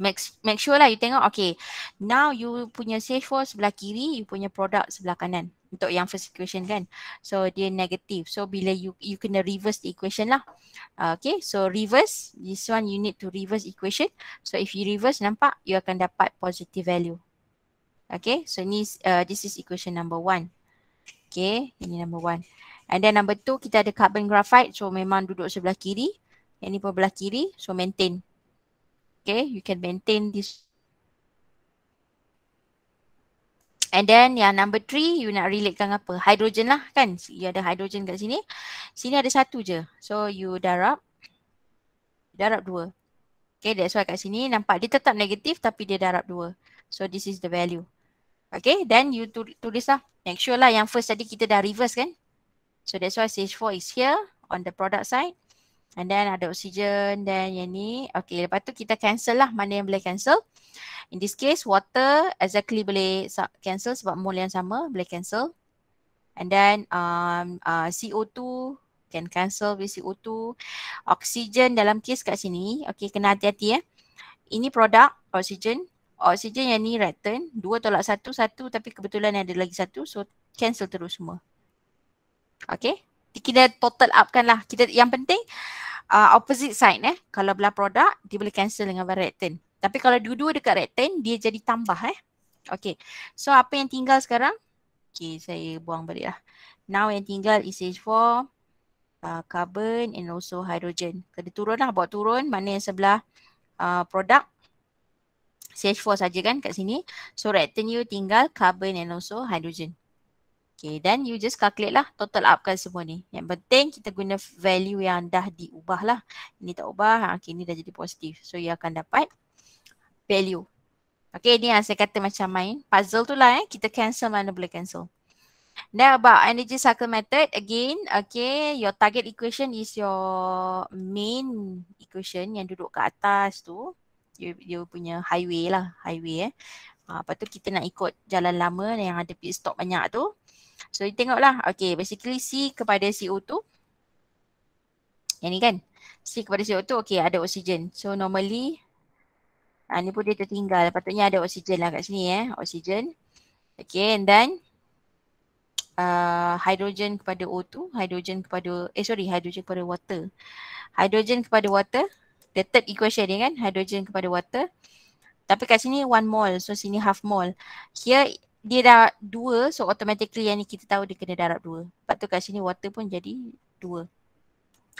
make, make sure lah you tengok okay now you punya CH4 sebelah kiri you punya product sebelah kanan. Untuk yang first equation kan. So dia negative. So bila you you kena reverse the equation lah. Uh, okay so reverse this one you need to reverse equation. So if you reverse nampak you akan dapat positive value. Okay so ni uh, this is equation number one. Okay ini number one. And then number two kita ada carbon graphite. So memang duduk sebelah kiri. Yang ni pun belah kiri. So maintain Okay, you can maintain this. And then yang number three, you nak relatekan apa? Hydrogen lah kan? You ada hydrogen kat sini. Sini ada satu je. So you darab. Darab dua. Okay, that's why kat sini nampak dia tetap negatif tapi dia darab dua. So this is the value. Okay, then you tulis lah. Make sure lah yang first tadi kita dah reverse kan? So that's why CH4 is here on the product side. And then ada oksigen dan yang ni. Okay, lepas tu kita cancel lah mana yang boleh cancel. In this case, water exactly boleh cancel sebab mole yang sama, boleh cancel. And then um, uh, CO2 can cancel with CO2. Oksigen dalam case kat sini, okay kena hati-hati eh. Ini produk oksigen. Oksigen yang ni return. Dua tolak satu, satu tapi kebetulan ada lagi satu. So cancel terus semua. Okay kita total upkan lah. Kita yang penting uh, opposite side eh. Kalau belah produk dia boleh cancel dengan return. Tapi kalau dua-dua dekat return dia jadi tambah eh. Okay. So apa yang tinggal sekarang? Okay saya buang balik lah. Now yang tinggal is H4, uh, carbon and also hydrogen. Kena turun lah buat turun mana yang sebelah uh, produk. CH4 saja kan kat sini. So return you tinggal carbon and also hydrogen. Okay, then you just calculate lah total upkan semua ni. Yang penting kita guna value yang dah diubah lah. Ini tak ubah, ha, okay, ini dah jadi positif. So, you akan dapat value. Okay, ni yang saya kata macam main. Puzzle tu lah eh, kita cancel mana boleh cancel. Now about energy cycle method, again, okay, your target equation is your main equation yang duduk kat atas tu. You punya highway lah, highway eh. Ha, lepas tu kita nak ikut jalan lama yang ada pit stop banyak tu. So tengoklah. Okay basically C kepada CO2. Yang ni kan. C kepada CO2 okay ada oksigen. So normally. Ha, ni pun dia tertinggal. Patutnya ada oksigen lah kat sini eh. Oksigen. Okay and then. Uh, hydrogen kepada O2. Hydrogen kepada. Eh sorry hydrogen kepada water. Hydrogen kepada water. The third equation ni kan. Hydrogen kepada water. Tapi kat sini one mole. So sini half mole. Here dia dah dua so automatically yang ni kita tahu dia kena darab dua. Lepas tu kat sini water pun jadi dua.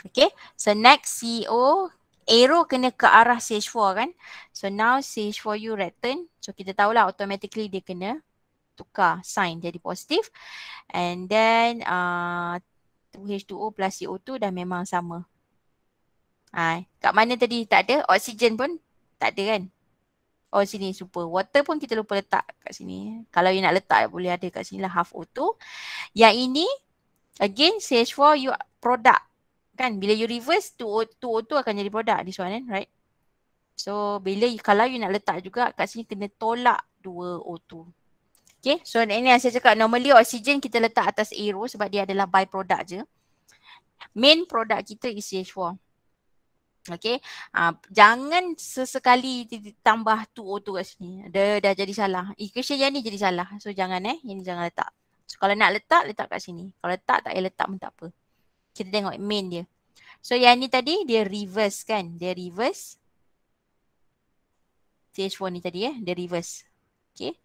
Okay. So next CO arrow kena ke arah CH4 kan. So now CH4 you return. So kita tahulah automatically dia kena tukar sign jadi positif. And then uh, 2H2O plus CO2 dah memang sama. Ha, kat mana tadi tak ada oksigen pun tak ada kan. Oh sini super. Water pun kita lupa letak kat sini. Kalau you nak letak boleh ada kat sini lah half O2. Yang ini again CH4 you product kan. Bila you reverse tu O2 O2 akan jadi product this one kan right. So bila kalau you nak letak juga kat sini kena tolak 2 O2. Okay, so ini yang saya cakap normally oksigen kita letak atas aero sebab dia adalah byproduct je. Main product kita is CH4. Okay, uh, jangan sesekali tambah 2O2 kat sini. Dia dah jadi salah. Equation yang ni jadi salah. So jangan eh, ini jangan letak. So kalau nak letak, letak kat sini. Kalau letak, tak payah letak pun tak apa. Kita tengok main dia. So yang ni tadi dia reverse kan. Dia reverse. CH4 ni tadi eh, dia reverse. Okay.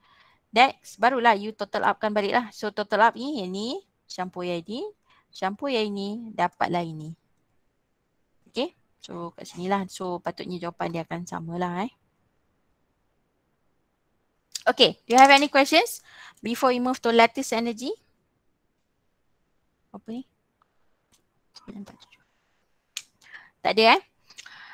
Next, barulah you total upkan balik lah. So total up ni, yang ni, shampoo yang ini, shampoo yang ini, dapatlah ini. So kat sini lah. So patutnya jawapan dia akan sama lah eh. Okay, do you have any questions before we move to lattice energy? Apa ni? Tak ada eh?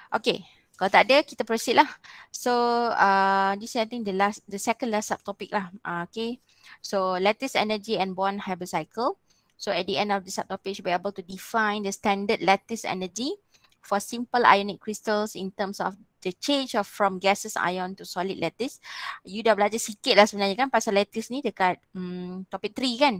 Okay, kalau tak ada, kita proceed lah. So, uh, this I think the last, the second last subtopic lah. Uh, okay. So, lattice energy and bond Haber cycle. So, at the end of the subtopic, you'll be able to define the standard lattice energy for simple ionic crystals in terms of the change of from gaseous ion to solid lattice. You dah belajar sikit lah sebenarnya kan pasal lattice ni dekat um, topik 3 kan.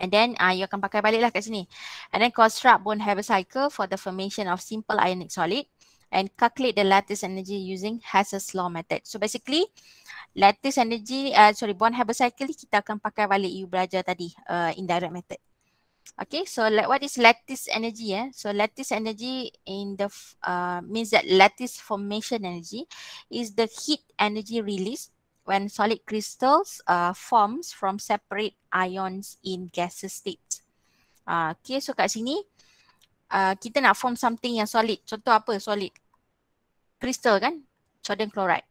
And then uh, you akan pakai balik lah kat sini. And then construct bond Haber cycle for the formation of simple ionic solid and calculate the lattice energy using Hass's law method. So basically lattice energy, uh, sorry bond Haber cycle ni kita akan pakai balik you belajar tadi uh, indirect method. Okay, so like what is lattice energy? Eh? So lattice energy in the uh, means that lattice formation energy is the heat energy released when solid crystals uh, forms from separate ions in gaseous states. Uh, okay, so kat sini uh, kita nak form something yang solid. Contoh apa solid? Crystal kan? Sodium chloride.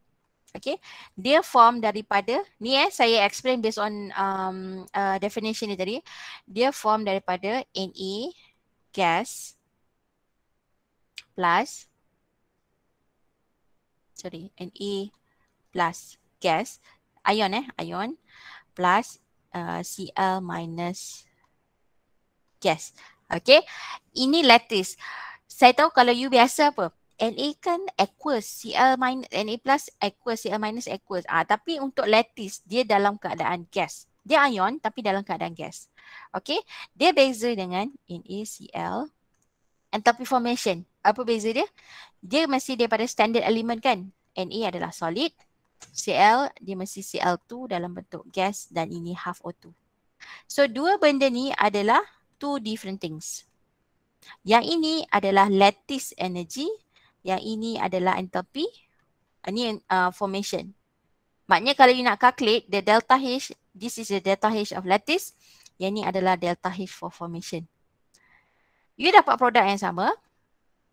Okay. Dia form daripada, ni eh saya explain based on um, uh, definition ni tadi. Dia form daripada Na gas plus sorry Na plus gas ion eh ion plus uh, Cl minus gas Okay. Ini lattice. Saya tahu kalau you biasa apa? Na kan aqueous, Cl minus, Na plus aqueous, Cl minus aqueous. Ah, tapi untuk lattice, dia dalam keadaan gas. Dia ion tapi dalam keadaan gas. Okay. Dia beza dengan NaCl enthalpy formation. Apa beza dia? Dia mesti daripada standard element kan? Na adalah solid. Cl dia mesti Cl2 dalam bentuk gas dan ini half O2. So dua benda ni adalah two different things. Yang ini adalah lattice energy, yang ini adalah enthalpy, ini uh, formation. Maknanya kalau you nak calculate the delta H, this is the delta H of lattice, yang ini adalah delta H for formation. You dapat produk yang sama,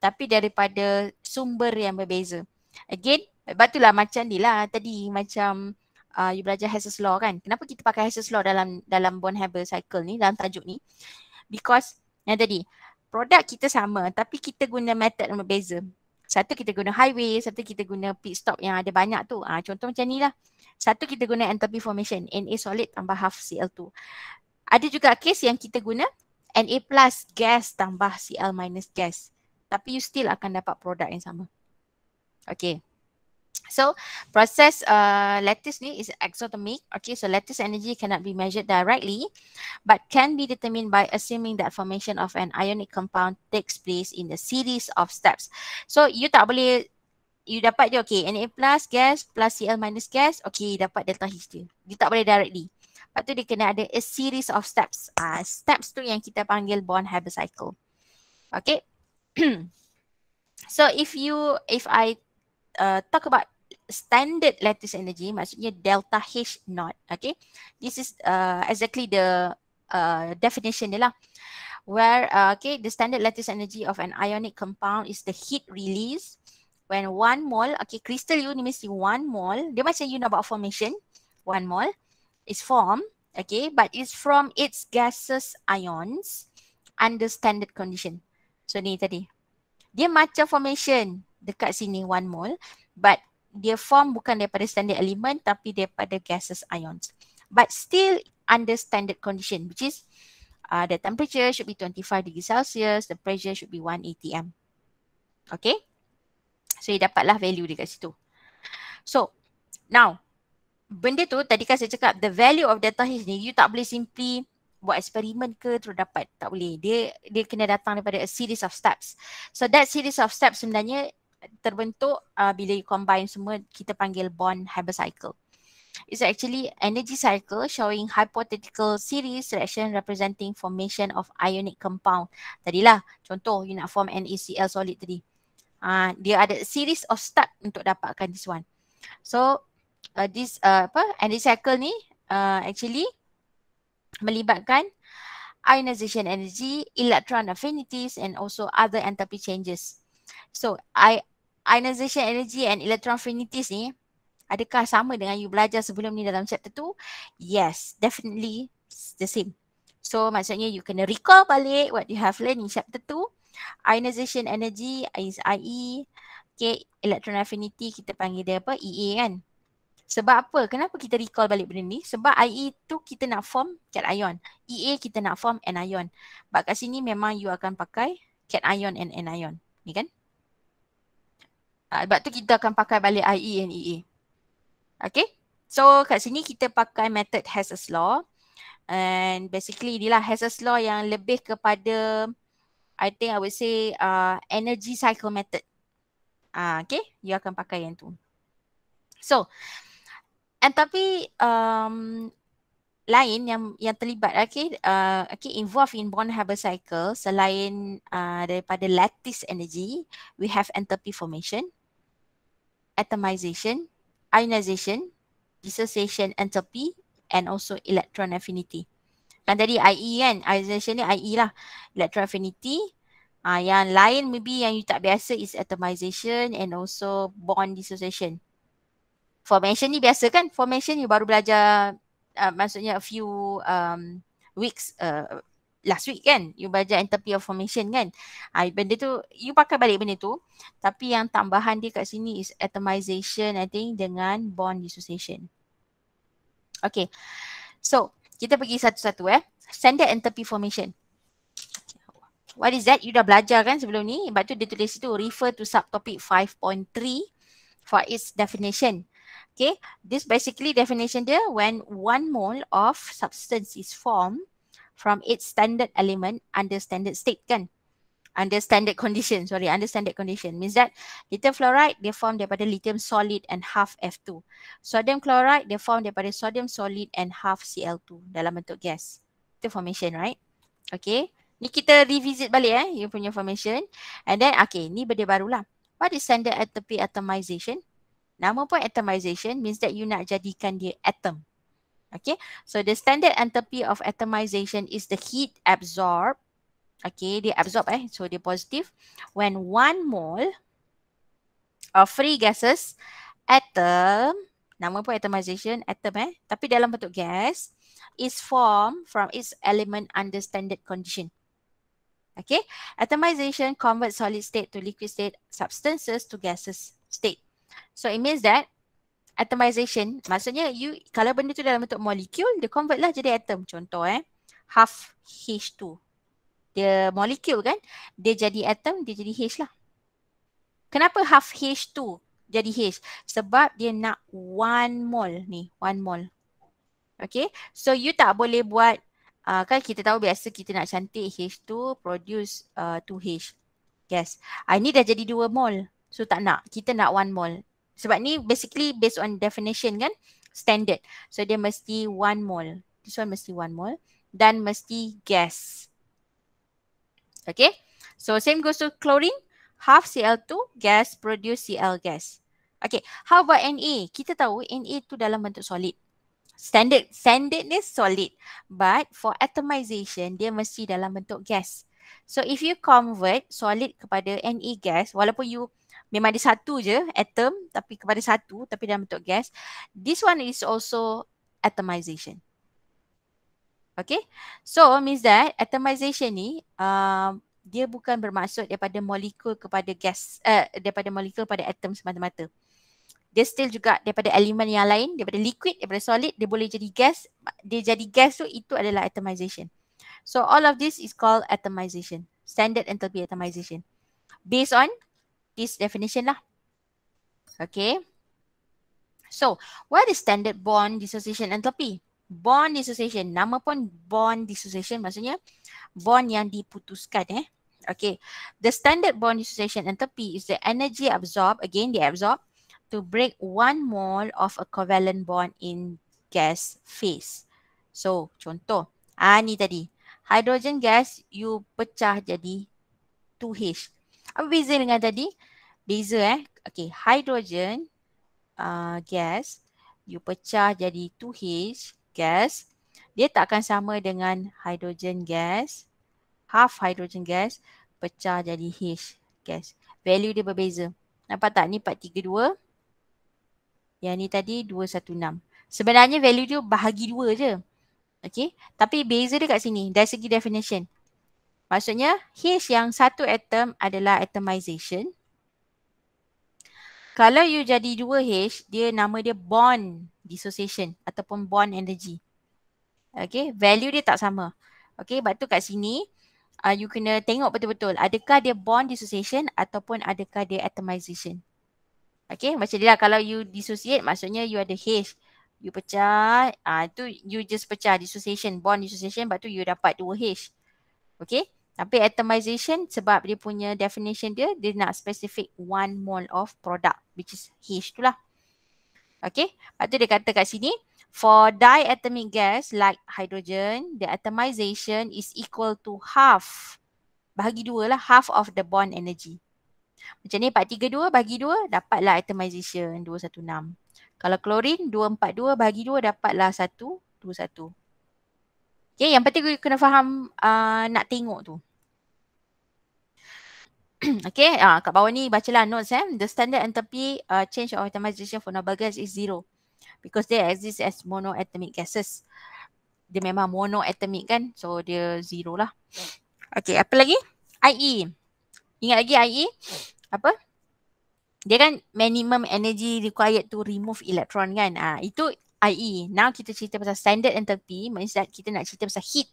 tapi daripada sumber yang berbeza. Again, batulah macam ni lah tadi macam uh, you belajar Hess's law kan. Kenapa kita pakai Hess's law dalam dalam bond Haber cycle ni, dalam tajuk ni? because yang tadi produk kita sama tapi kita guna method yang berbeza. Satu kita guna highway, satu kita guna pit stop yang ada banyak tu. Ha, contoh macam ni lah. Satu kita guna enthalpy formation, Na solid tambah half Cl2. Ada juga case yang kita guna Na plus gas tambah Cl minus gas. Tapi you still akan dapat produk yang sama. Okay. So process uh, lattice ni is exothermic. Okay, so lattice energy cannot be measured directly but can be determined by assuming that formation of an ionic compound takes place in a series of steps. So you tak boleh, you dapat je okay, Na plus gas plus Cl minus gas, okay dapat delta H dia. Dia tak boleh directly. Lepas tu dia kena ada a series of steps. Uh, steps tu yang kita panggil bond Haber cycle. Okay. so if you, if I uh, talk about standard lattice energy maksudnya delta H naught okay? This is uh, exactly the uh, definition dia lah. Where uh, okay the standard lattice energy of an ionic compound is the heat release when one mole okay crystal you ni one mole. Dia macam you know about formation one mole is formed okay but it's from its gases ions under standard condition. So ni tadi. Dia macam formation dekat sini one mole but dia form bukan daripada standard element tapi daripada gases ions. But still under standard condition which is uh, the temperature should be 25 degree Celsius, the pressure should be 1 atm. Okay? So, you dapatlah value dekat situ. So, now, benda tu tadi kan saya cakap the value of delta H ni you tak boleh simply buat eksperimen ke terus dapat tak boleh dia dia kena datang daripada a series of steps so that series of steps sebenarnya terbentuk uh, bila you combine semua kita panggil bond Haber cycle It's actually energy cycle showing hypothetical series reaction representing formation of ionic compound. Tadilah contoh you nak form NaCl solid tadi. Uh, dia ada series of step untuk dapatkan this one. So uh, this uh, apa energy cycle ni uh, actually melibatkan ionization energy, electron affinities and also other enthalpy changes. So I, ionization energy and electron affinities ni adakah sama dengan you belajar sebelum ni dalam chapter tu? Yes, definitely the same. So maksudnya you kena recall balik what you have learned in chapter 2. Ionization energy is IE. Okay, electron affinity kita panggil dia apa? EA kan? Sebab apa? Kenapa kita recall balik benda ni? Sebab IE tu kita nak form cat ion. EA kita nak form anion. But kat sini memang you akan pakai cat ion and anion. Ni kan? Uh, sebab tu kita akan pakai balik IE and EA. Okay. So kat sini kita pakai method Hess's law. And basically inilah Hess's law yang lebih kepada I think I would say uh, energy cycle method. Ah, uh, okay. You akan pakai yang tu. So, And tapi um, lain yang yang terlibat okay, uh, okay involved in bond Haber cycle selain uh, daripada lattice energy we have enthalpy formation atomization ionization dissociation enthalpy and also electron affinity. Kan tadi IE kan ionization ni IE lah. Electron affinity uh, yang lain maybe yang you tak biasa is atomization and also bond dissociation. Formation ni biasa kan? Formation you baru belajar uh, maksudnya a few um, weeks uh, last week kan you belajar enthalpy of formation kan. Uh, benda tu you pakai balik benda tu. Tapi yang tambahan dia kat sini is atomization I think dengan bond dissociation. Okay. So kita pergi satu-satu eh. Standard enthalpy formation. What is that? You dah belajar kan sebelum ni? Sebab tu dia tulis tu refer to subtopic 5.3 for its definition. Okay, this basically definition dia when one mole of substance is formed from its standard element under standard state kan? Under standard condition, sorry, under standard condition. Means that lithium fluoride dia form daripada lithium solid and half F2. Sodium chloride dia form daripada sodium solid and half Cl2 dalam bentuk gas. Itu formation, right? Okay. Ni kita revisit balik eh, you punya formation. And then, okay, ni benda barulah. What is standard enthalpy atomization? Nama pun atomization means that you nak jadikan dia atom. Okay, so the standard enthalpy of atomization is the heat absorbed. Okay, dia absorb eh, so dia positive. When one mole of free gases, atom, nama pun atomization, atom eh, tapi dalam bentuk gas, is formed from its element under standard condition. Okay, atomization converts solid state to liquid state substances to gases state. So it means that atomization maksudnya you kalau benda tu dalam bentuk molekul dia convert lah jadi atom. Contoh eh half H2. Dia molekul kan dia jadi atom dia jadi H lah. Kenapa half H2 jadi H? Sebab dia nak one mole ni, one mole. Okay, so you tak boleh buat, uh, kan kita tahu biasa kita nak cantik H2 produce uh, 2H gas. Uh, ini dah jadi dua mole. So tak nak. Kita nak one mole. Sebab ni basically based on definition kan. Standard. So dia mesti one mole. This one mesti one mole. Dan mesti gas. Okay. So same goes to chlorine. Half Cl2 gas produce Cl gas. Okay. How about Na? Kita tahu Na tu dalam bentuk solid. Standard. Standard ni solid. But for atomization dia mesti dalam bentuk gas. So if you convert solid kepada Na gas walaupun you memang ada satu je atom tapi kepada satu tapi dalam bentuk gas. This one is also atomization. Okay. So means that atomization ni um, dia bukan bermaksud daripada molekul kepada gas, uh, daripada molekul pada atom semata-mata. Dia still juga daripada elemen yang lain, daripada liquid, daripada solid, dia boleh jadi gas. Dia jadi gas tu, itu adalah atomization. So all of this is called atomization. Standard enthalpy atomization. Based on this definition lah. Okay. So, what is standard bond dissociation enthalpy? Bond dissociation, nama pun bond dissociation maksudnya bond yang diputuskan eh. Okay, the standard bond dissociation enthalpy is the energy absorbed, again they absorb to break one mole of a covalent bond in gas phase. So, contoh, ah ni tadi, hydrogen gas you pecah jadi 2H. Apa beza dengan tadi? Beza eh. Okay, hydrogen uh, gas you pecah jadi 2H gas. Dia tak akan sama dengan hydrogen gas. Half hydrogen gas pecah jadi H gas. Value dia berbeza. Nampak tak? Ni 432. Yang ni tadi 216. Sebenarnya value dia bahagi dua je. Okay. Tapi beza dia kat sini. Dari segi definition. Maksudnya H yang satu atom adalah atomization. Kalau you jadi dua H, dia nama dia bond dissociation ataupun bond energy. Okay, value dia tak sama. Okay, sebab tu kat sini uh, you kena tengok betul-betul adakah dia bond dissociation ataupun adakah dia atomization. Okay, macam dia lah kalau you dissociate maksudnya you ada H. You pecah, ah uh, tu you just pecah dissociation, bond dissociation sebab tu you dapat dua H. Okay. Tapi atomization sebab dia punya definition dia, dia nak specific one mole of product which is H tu lah. Okay. Lepas tu dia kata kat sini, for diatomic gas like hydrogen, the atomization is equal to half. Bahagi dua lah, half of the bond energy. Macam ni 432 bagi 2 dapatlah atomization 216. Kalau klorin 242 bagi 2 dapatlah 121. Okay, yang penting you kena faham uh, nak tengok tu. okay, uh, kat bawah ni bacalah notes eh. The standard enthalpy uh, change of atomization for noble gas is zero. Because they exist as monoatomic gases. Dia memang monoatomic kan. So dia zero lah. Okay, apa lagi? IE. Ingat lagi IE? Apa? Dia kan minimum energy required to remove electron kan. Ah, itu IE. Now kita cerita pasal standard enthalpy, maksudnya kita nak cerita pasal heat.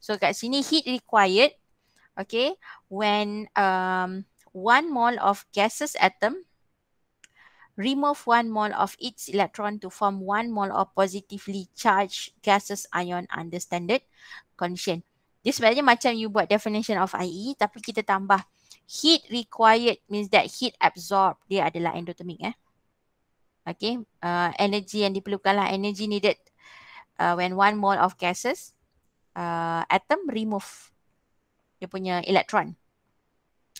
So kat sini heat required, okay, when um, one mole of gaseous atom remove one mole of its electron to form one mole of positively charged gaseous ion under standard condition. This sebenarnya macam you buat definition of IE tapi kita tambah heat required means that heat absorbed dia adalah endothermic eh. Okay, uh, energy yang diperlukan lah, energy needed uh, when one mole of gases uh, atom remove dia punya elektron.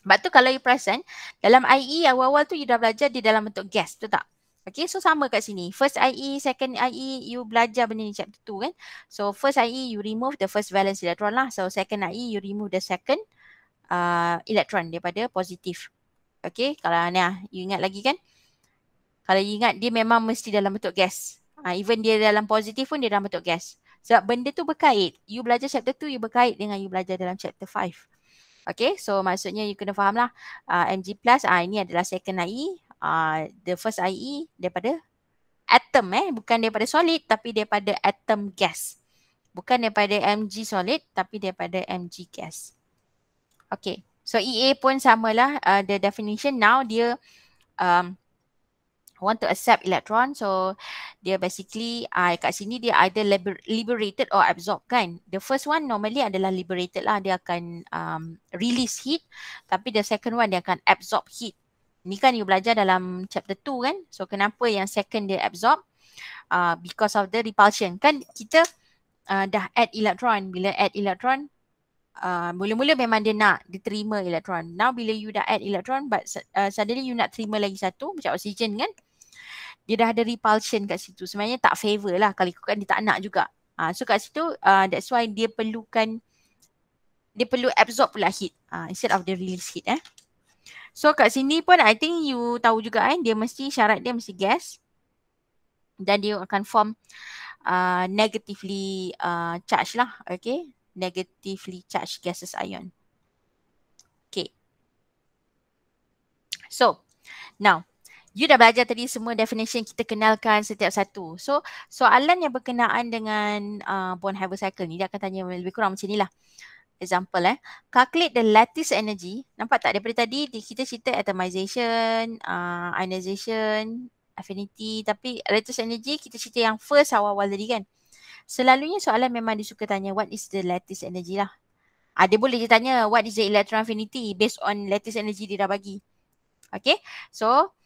Sebab tu kalau you perasan, dalam IE awal-awal tu you dah belajar di dalam bentuk gas, betul tak? Okay, so sama kat sini. First IE, second IE, you belajar benda ni chapter 2 kan. So first IE, you remove the first valence electron lah. So second IE, you remove the second uh, electron daripada positif. Okay, kalau ni lah, you ingat lagi kan? Kalau ingat dia memang mesti dalam bentuk gas. Ha, even dia dalam positif pun dia dalam bentuk gas. Sebab benda tu berkait. You belajar chapter 2 you berkait dengan you belajar dalam chapter 5. Okay so maksudnya you kena faham lah. Uh, Mg plus uh, ini adalah second IE. Uh, the first IE daripada atom eh. Bukan daripada solid tapi daripada atom gas. Bukan daripada Mg solid tapi daripada Mg gas. Okay. So EA pun samalah uh, the definition now dia um, want to accept electron. So dia basically uh, kat sini dia either liber- liberated or absorbed kan? The first one normally adalah liberated lah. Dia akan um, release heat. Tapi the second one dia akan absorb heat. Ni kan you belajar dalam chapter 2 kan? So kenapa yang second dia absorb? Uh, because of the repulsion. Kan kita uh, dah add electron. Bila add electron Uh, mula-mula memang dia nak diterima elektron. Now bila you dah add elektron but uh, suddenly you nak terima lagi satu macam oksigen kan dia dah ada repulsion kat situ. Sebenarnya tak favor lah kalau ikutkan dia tak nak juga. Uh, so kat situ uh, that's why dia perlukan dia perlu absorb pula heat uh, instead of the release heat eh. So kat sini pun I think you tahu juga kan dia mesti syarat dia mesti gas dan dia akan form uh, negatively uh, charged lah okay negatively charged gases ion. Okay. So now You dah belajar tadi semua definition kita kenalkan setiap satu. So soalan yang berkenaan dengan uh, Born-Haber cycle ni dia akan tanya lebih kurang macam ni lah. Example eh. Calculate the lattice energy. Nampak tak daripada tadi kita cerita atomization, uh, ionization, affinity tapi lattice energy kita cerita yang first awal-awal tadi kan. Selalunya soalan memang dia suka tanya what is the lattice energy lah. Ah, dia boleh je tanya what is the electron affinity based on lattice energy dia dah bagi. Okay. So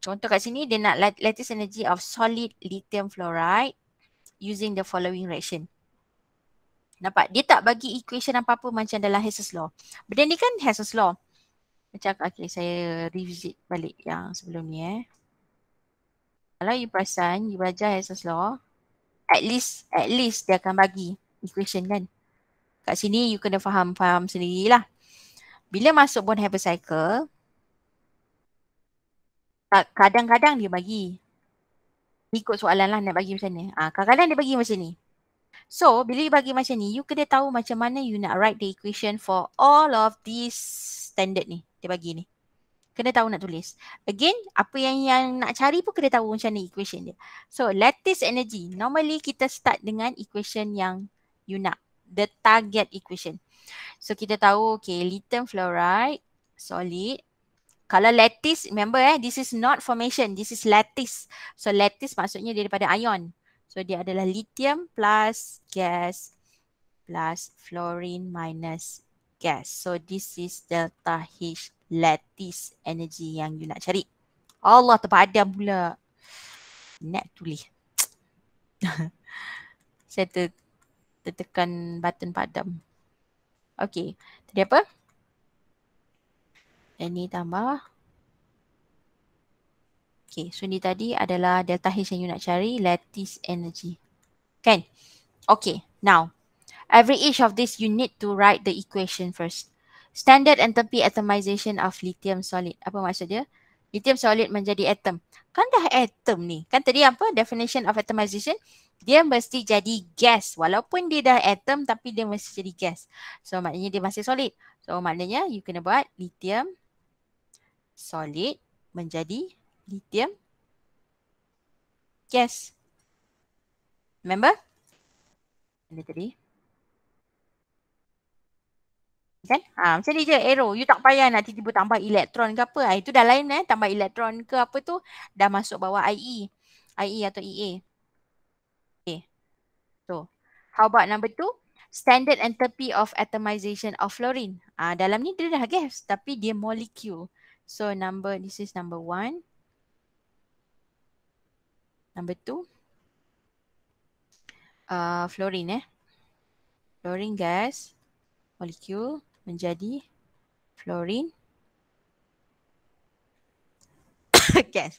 contoh kat sini dia nak lattice energy of solid lithium fluoride using the following reaction. Nampak? Dia tak bagi equation apa-apa macam dalam Hess's law. Benda ni kan Hess's law. Macam okay, saya revisit balik yang sebelum ni eh. Kalau you perasan, you belajar Hess's law, at least, at least dia akan bagi equation kan. Kat sini you kena faham-faham sendirilah. Bila masuk Bonhoeffer cycle, kadang-kadang dia bagi. Ikut soalan lah nak bagi macam ni. Ha, kadang-kadang dia bagi macam ni. So, bila you bagi macam ni, you kena tahu macam mana you nak write the equation for all of these standard ni. Dia bagi ni. Kena tahu nak tulis. Again, apa yang yang nak cari pun kena tahu macam ni equation dia. So, lattice energy. Normally kita start dengan equation yang you nak. The target equation. So, kita tahu, okay, lithium fluoride, solid. Kalau lattice, remember eh, this is not formation. This is lattice. So, lattice maksudnya daripada ion. So dia adalah lithium plus gas plus fluorine minus gas. So this is delta H lattice energy yang you nak cari. Allah terpadam pula. Nak tulis. Saya ter, tertekan button padam. Okay. Tadi apa? Ini tambah. Okay, so ni tadi adalah delta H yang you nak cari, lattice energy. Kan? Okay, now. Every each of this you need to write the equation first. Standard enthalpy atomization of lithium solid. Apa maksud dia? Lithium solid menjadi atom. Kan dah atom ni. Kan tadi apa definition of atomization? Dia mesti jadi gas. Walaupun dia dah atom tapi dia mesti jadi gas. So maknanya dia masih solid. So maknanya you kena buat lithium solid menjadi lithium gas. Remember? Ini tadi. Kan? Ha, macam ni je arrow. You tak payah nak tiba-tiba tambah elektron ke apa. Ha, itu dah lain eh. Tambah elektron ke apa tu. Dah masuk bawah IE. IE atau EA. Okay. So, how about number two? Standard enthalpy of atomization of fluorine. Ha, dalam ni dia dah gas. Tapi dia molecule. So, number, this is number one. Number two. Uh, fluorine eh. Fluorine gas. Molecule menjadi fluorine. gas.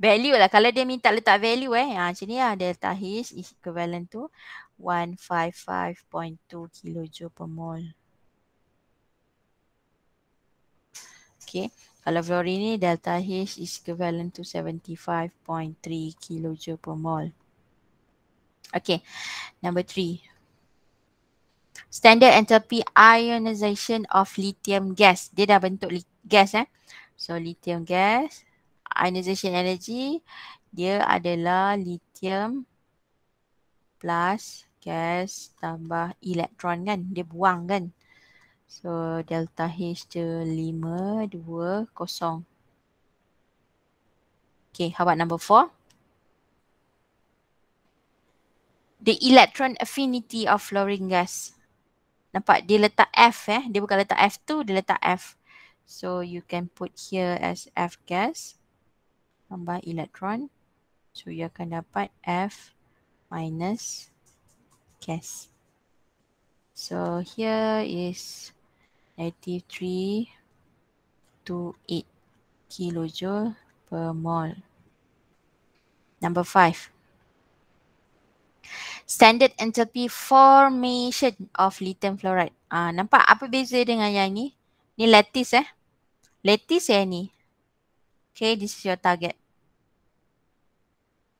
Value lah. Kalau dia minta letak value eh. Ha, macam ni lah. Delta H is equivalent to 155.2 kilojoule per mole. Okay. Kalau fluorine ni delta H is equivalent to 75.3 kilojoule per mole. Okay, number three. Standard enthalpy ionization of lithium gas. Dia dah bentuk gas eh. So lithium gas, ionization energy, dia adalah lithium plus gas tambah elektron kan. Dia buang kan. So delta H je 5, 2, 0. Okay, how about number 4? The electron affinity of fluorine gas. Nampak dia letak F eh. Dia bukan letak F2, dia letak F. So you can put here as F gas. Tambah elektron. So you akan dapat F minus gas. So here is negative 3 to 8 kilojoule per mole. Number 5. Standard enthalpy formation of lithium fluoride. Ah, nampak apa beza dengan yang ni? Ni lattice eh. Lattice eh ni. Okay, this is your target.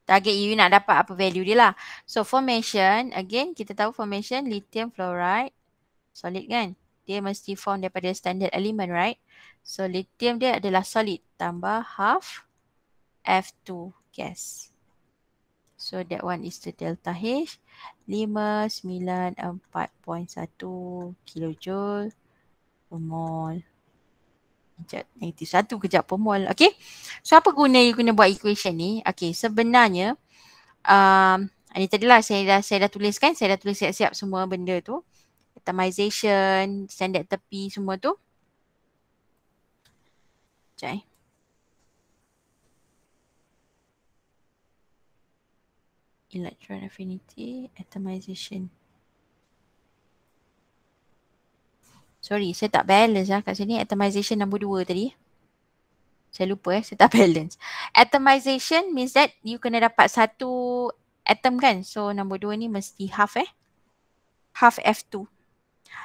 Target you nak dapat apa value dia lah. So formation, again kita tahu formation lithium fluoride solid kan dia mesti form daripada standard element, right? So lithium dia adalah solid tambah half F2 gas. So that one is the delta H 594.1 kilojoule per mole. Kejap, negatif satu kejap per mol. Okay. So apa guna you guna buat equation ni? Okay, sebenarnya um, ini tadilah saya dah, saya dah tuliskan. Saya dah tulis siap-siap semua benda tu. Atomization, standard tepi semua tu. Sekejap eh. Electron affinity, atomization. Sorry, saya tak balance lah kat sini. Atomization nombor dua tadi. Saya lupa eh, saya tak balance. Atomization means that you kena dapat satu atom kan. So nombor dua ni mesti half eh. Half F2.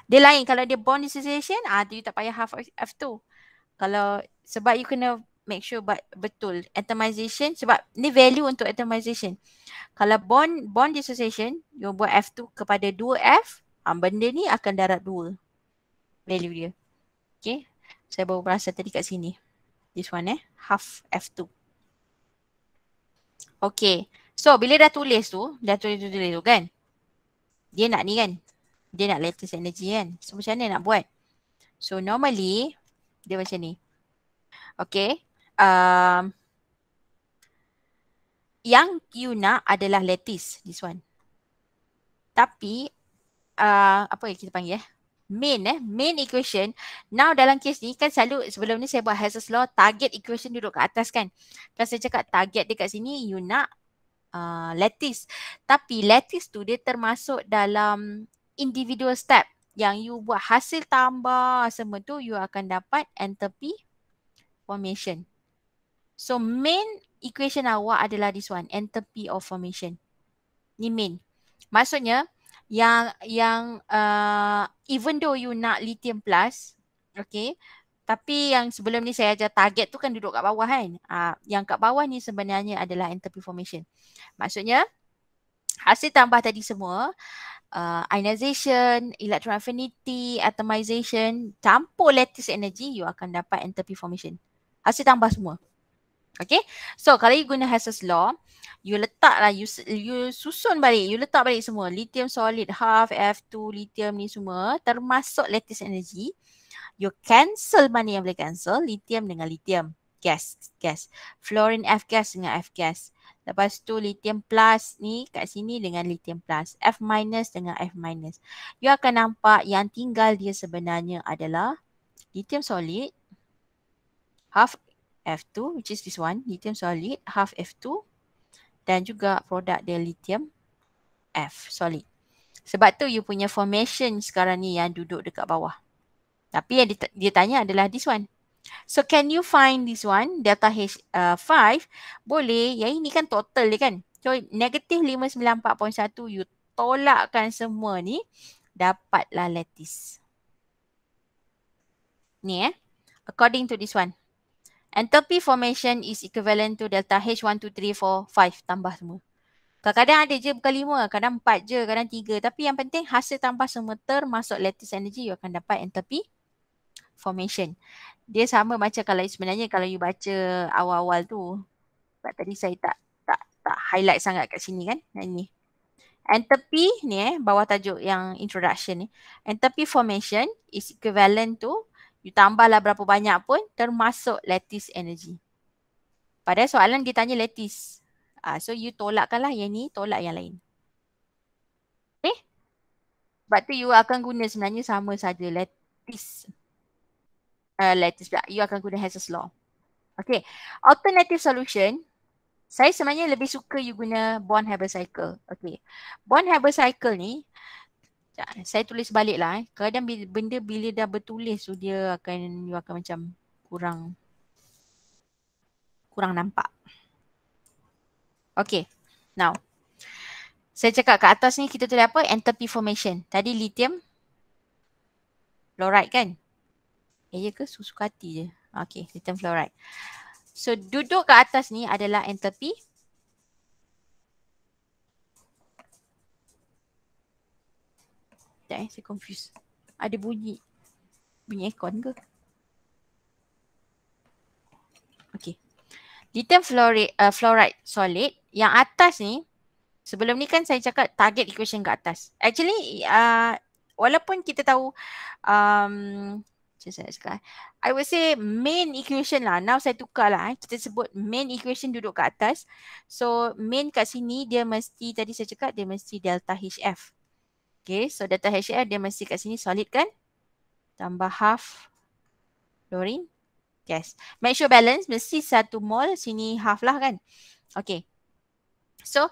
Dia lain kalau dia bond dissociation, ah tu you tak payah half F2. Kalau sebab you kena make sure but, betul atomization sebab ni value untuk atomization. Kalau bond bond dissociation, you buat F2 kepada 2F, ah, benda ni akan darat 2 value dia. Okay. Saya baru rasa tadi kat sini. This one eh. Half F2. Okay. So bila dah tulis tu, dah tulis tu tulis tu kan. Dia nak ni kan. Dia nak latest energy kan. So macam mana nak buat? So normally, dia macam ni. Okay. Um, yang you nak adalah lattice. This one. Tapi, uh, apa yang kita panggil eh? main eh main equation now dalam kes ni kan selalu sebelum ni saya buat Hassels law target equation duduk kat atas kan kalau saya cakap target dekat sini you nak uh, lattice tapi lattice tu dia termasuk dalam individual step yang you buat hasil tambah semua tu you akan dapat enthalpy formation. So main equation awak adalah this one enthalpy of formation. Ni main. Maksudnya yang yang uh, even though you nak lithium plus okay tapi yang sebelum ni saya ajar target tu kan duduk kat bawah kan? Uh, yang kat bawah ni sebenarnya adalah enthalpy formation. Maksudnya hasil tambah tadi semua uh, ionization electron affinity atomization campur lattice energy you akan dapat enthalpy formation hasil tambah semua Okay. So kalau you guna Hess's law, you letak lah, you, you susun balik, you letak balik semua. Lithium solid, half, F2, lithium ni semua termasuk lattice energy. You cancel mana yang boleh cancel, lithium dengan lithium. Gas, gas. Fluorine F gas dengan F gas. Lepas tu lithium plus ni kat sini dengan lithium plus. F minus dengan F minus. You akan nampak yang tinggal dia sebenarnya adalah lithium solid, half F2 which is this one lithium solid half F2 dan juga produk dia lithium F solid. Sebab tu you punya formation sekarang ni yang duduk dekat bawah. Tapi yang dia, tanya adalah this one. So can you find this one delta H5 uh, boleh yang ini kan total dia kan. So negatif 594.1 you tolakkan semua ni dapatlah lattice. Ni eh. According to this one. Enthalpy formation is equivalent to delta H 1, 2, 3, 4, 5 tambah semua. Kadang-kadang ada je bukan 5, kadang 4 je, kadang 3. Tapi yang penting hasil tambah semua termasuk lattice energy you akan dapat enthalpy formation. Dia sama macam kalau sebenarnya kalau you baca awal-awal tu. Sebab tadi saya tak tak tak highlight sangat kat sini kan. Ni. Enthalpy ni eh bawah tajuk yang introduction ni. Enthalpy formation is equivalent to You tambahlah berapa banyak pun termasuk lattice energy. Pada soalan dia tanya lattice. Uh, so you tolakkanlah yang ni, tolak yang lain. Okay. Sebab tu you akan guna sebenarnya sama saja lattice. Uh, lattice pula. You akan guna Hess's law. Okay. Alternative solution. Saya sebenarnya lebih suka you guna bond Haber cycle. Okay. Bond Haber cycle ni saya tulis balik lah eh. Kadang benda bila dah bertulis tu dia akan you akan macam kurang kurang nampak. Okay. Now. Saya cakap kat atas ni kita tulis apa? Enthalpy formation. Tadi lithium fluoride kan? Ya ke? Susu hati je. Okay. Lithium fluoride. So duduk kat atas ni adalah enthalpy Sekejap eh, saya confuse. Ada bunyi. Bunyi aircon ke? Okay. Lithium fluoride, uh, fluoride solid. Yang atas ni, sebelum ni kan saya cakap target equation ke atas. Actually, uh, walaupun kita tahu, um, macam saya cakap. I would say main equation lah. Now saya tukar lah. Eh. Kita sebut main equation duduk kat atas. So main kat sini dia mesti tadi saya cakap dia mesti delta HF. Okay. So delta HF dia mesti kat sini solid kan. Tambah half fluorine gas. Make sure balance mesti satu mol sini half lah kan. Okay. So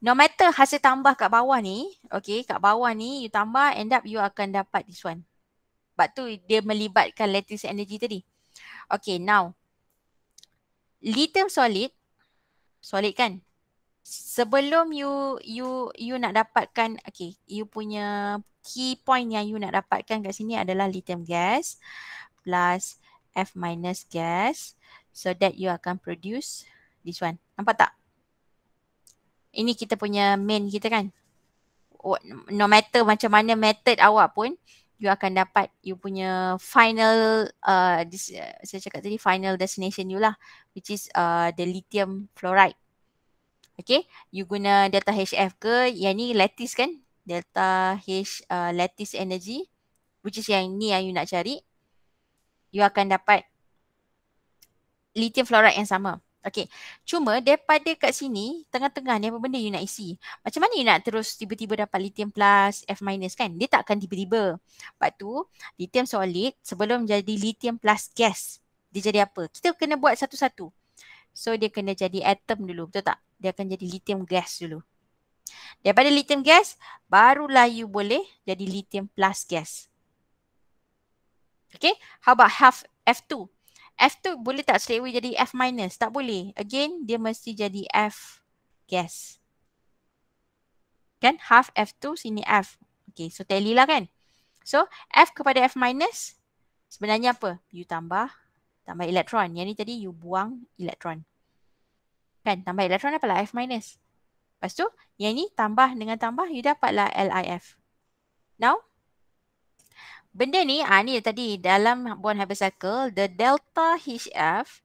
no matter hasil tambah kat bawah ni. Okay. Kat bawah ni you tambah end up you akan dapat this one. Sebab tu dia melibatkan lattice energy tadi. Okay, now. Lithium solid. Solid kan? Sebelum you you you nak dapatkan, okay, you punya key point yang you nak dapatkan kat sini adalah lithium gas plus F minus gas so that you akan produce this one. Nampak tak? Ini kita punya main kita kan? No matter macam mana method awak pun, you akan dapat you punya final uh, this, uh, saya cakap tadi final destination you lah which is uh, the lithium fluoride. Okay, you guna delta HF ke yang ni lattice kan? Delta H uh, lattice energy which is yang ni yang you nak cari. You akan dapat lithium fluoride yang sama. Okay. Cuma daripada kat sini, tengah-tengah ni apa benda you nak isi? Macam mana you nak terus tiba-tiba dapat lithium plus F minus kan? Dia tak akan tiba-tiba. Lepas tu, lithium solid sebelum jadi lithium plus gas, dia jadi apa? Kita kena buat satu-satu. So, dia kena jadi atom dulu. Betul tak? Dia akan jadi lithium gas dulu. Daripada lithium gas, barulah you boleh jadi lithium plus gas. Okay. How about half F2? F tu boleh tak straight away jadi F minus? Tak boleh. Again, dia mesti jadi F gas. Kan? Half F2, sini F. Okay, so tally lah kan? So, F kepada F minus, sebenarnya apa? You tambah, tambah elektron. Yang ni tadi you buang elektron. Kan? Tambah elektron apalah F minus. Lepas tu, yang ni tambah dengan tambah, you dapatlah LIF. Now, benda ni, ah ni tadi dalam bond Haber cycle, the delta HF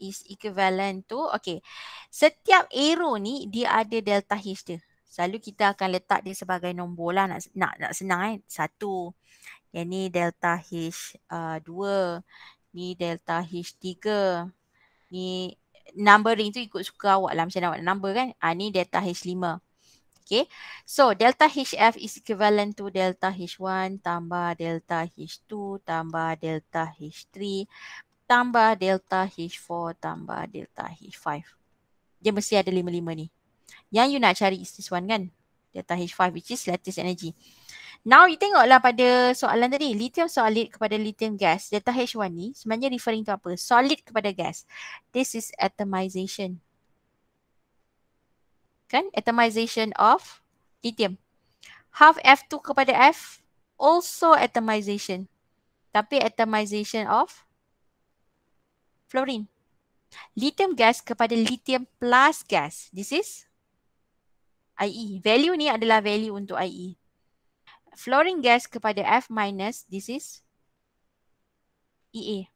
is equivalent to, okay. Setiap arrow ni, dia ada delta H dia. Selalu kita akan letak dia sebagai nombor lah nak, nak, nak senang kan. Satu. Yang ni delta H uh, dua. Ni delta H tiga. Ni numbering tu ikut suka awak lah macam nak number kan. Ah, ni delta H lima. Okay. So delta HF is equivalent to delta H1 tambah delta H2 tambah delta H3 tambah delta H4 tambah delta H5. Dia mesti ada lima-lima ni. Yang you nak cari is this one kan. Delta H5 which is lattice energy. Now you tengoklah pada soalan tadi. Lithium solid kepada lithium gas. Delta H1 ni sebenarnya referring to apa? Solid kepada gas. This is atomization kan? Atomization of lithium. Half F2 kepada F also atomization. Tapi atomization of fluorine. Lithium gas kepada lithium plus gas. This is IE value ni adalah value untuk IE fluorine gas kepada F minus this is EA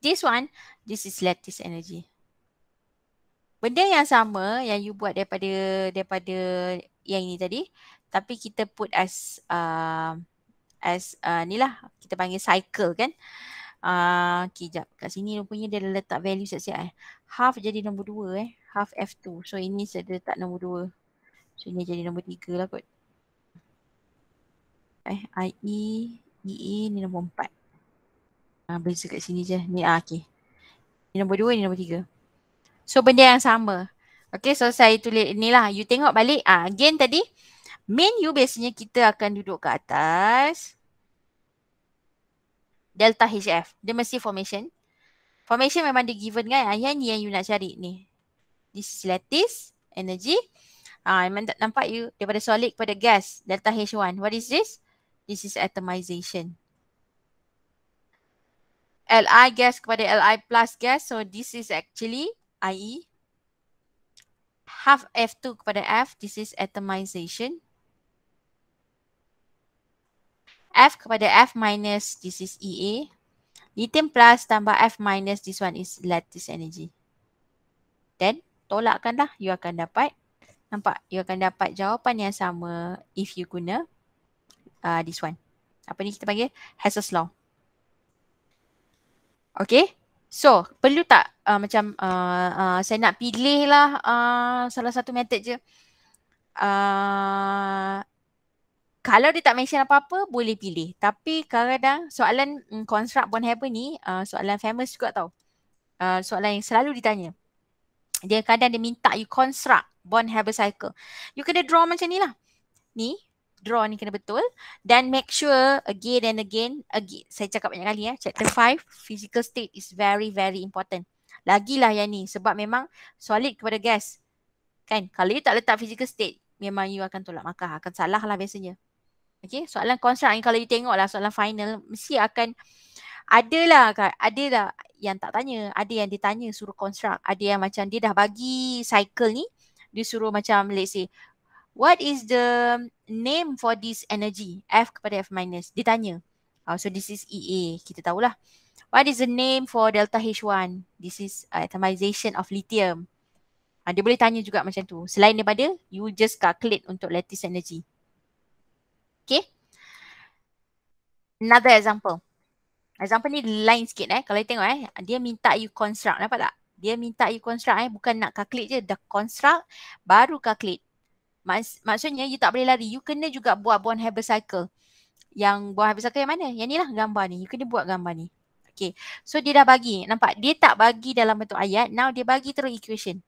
this one this is lattice energy benda yang sama yang you buat daripada daripada yang ini tadi tapi kita put as uh, as uh, ni lah kita panggil cycle kan? Uh, kejap kat sini rupanya dia letak value siap-siap eh. Half jadi nombor dua eh. Half F2 so ini saya letak nombor dua. So ini jadi nombor tiga lah kot. Eh IE EE ni nombor empat. Uh, beza kat sini je. Ni ah okay. Ni nombor dua ni nombor tiga So benda yang sama. Okay so saya tulis inilah. You tengok balik. Ah, again tadi. Main you biasanya kita akan duduk ke atas. Delta HF. Dia mesti formation. Formation memang dia given kan. Ah, yang ni yang you nak cari ni. This is lattice. Energy. Ah, memang tak nampak you daripada solid kepada gas. Delta H1. What is this? This is atomization. Li gas kepada Li plus gas. So this is actually i.e. half F2 kepada F, this is atomization. F kepada F minus, this is EA. Lithium plus tambah F minus, this one is lattice energy. Then, tolakkanlah, you akan dapat, nampak, you akan dapat jawapan yang sama if you guna uh, this one. Apa ni kita panggil? Hassel's law. Okay. So perlu tak uh, macam uh, uh, saya nak pilih lah uh, salah satu method je. Uh, kalau dia tak mention apa-apa boleh pilih. Tapi kadang-kadang soalan um, construct bond haber ni uh, soalan famous juga tau. Uh, soalan yang selalu ditanya. Dia kadang dia minta you construct bond haber cycle. You kena draw macam ni lah. Ni draw ni kena betul dan make sure again and again again saya cakap banyak kali ya chapter 5 physical state is very very important lagilah yang ni sebab memang solid kepada gas. Kan? Kalau you tak letak physical state memang you akan tolak markah akan salah lah biasanya. Okay, soalan construct ni kalau you tengok lah soalan final mesti akan ada lah kan, ada lah yang tak tanya, ada yang ditanya suruh construct, ada yang macam dia dah bagi cycle ni, dia suruh macam let's say what is the name for this energy? F kepada F minus. Dia tanya. Uh, so this is EA kita tahulah what is the name for delta H1 this is uh, atomization of lithium. Uh, dia boleh tanya juga macam tu. Selain daripada you just calculate untuk lattice energy. Okay? Another example. Example ni lain sikit eh. Kalau you tengok eh dia minta you construct. Nampak tak? Dia minta you construct eh. Bukan nak calculate je. Dah construct baru calculate. Maks- maksudnya you tak boleh lari. You kena juga buat bond Haber cycle. Yang bond Haber cycle yang mana? Yang ni lah gambar ni. You kena buat gambar ni. Okay. So dia dah bagi. Nampak? Dia tak bagi dalam bentuk ayat. Now dia bagi terus equation.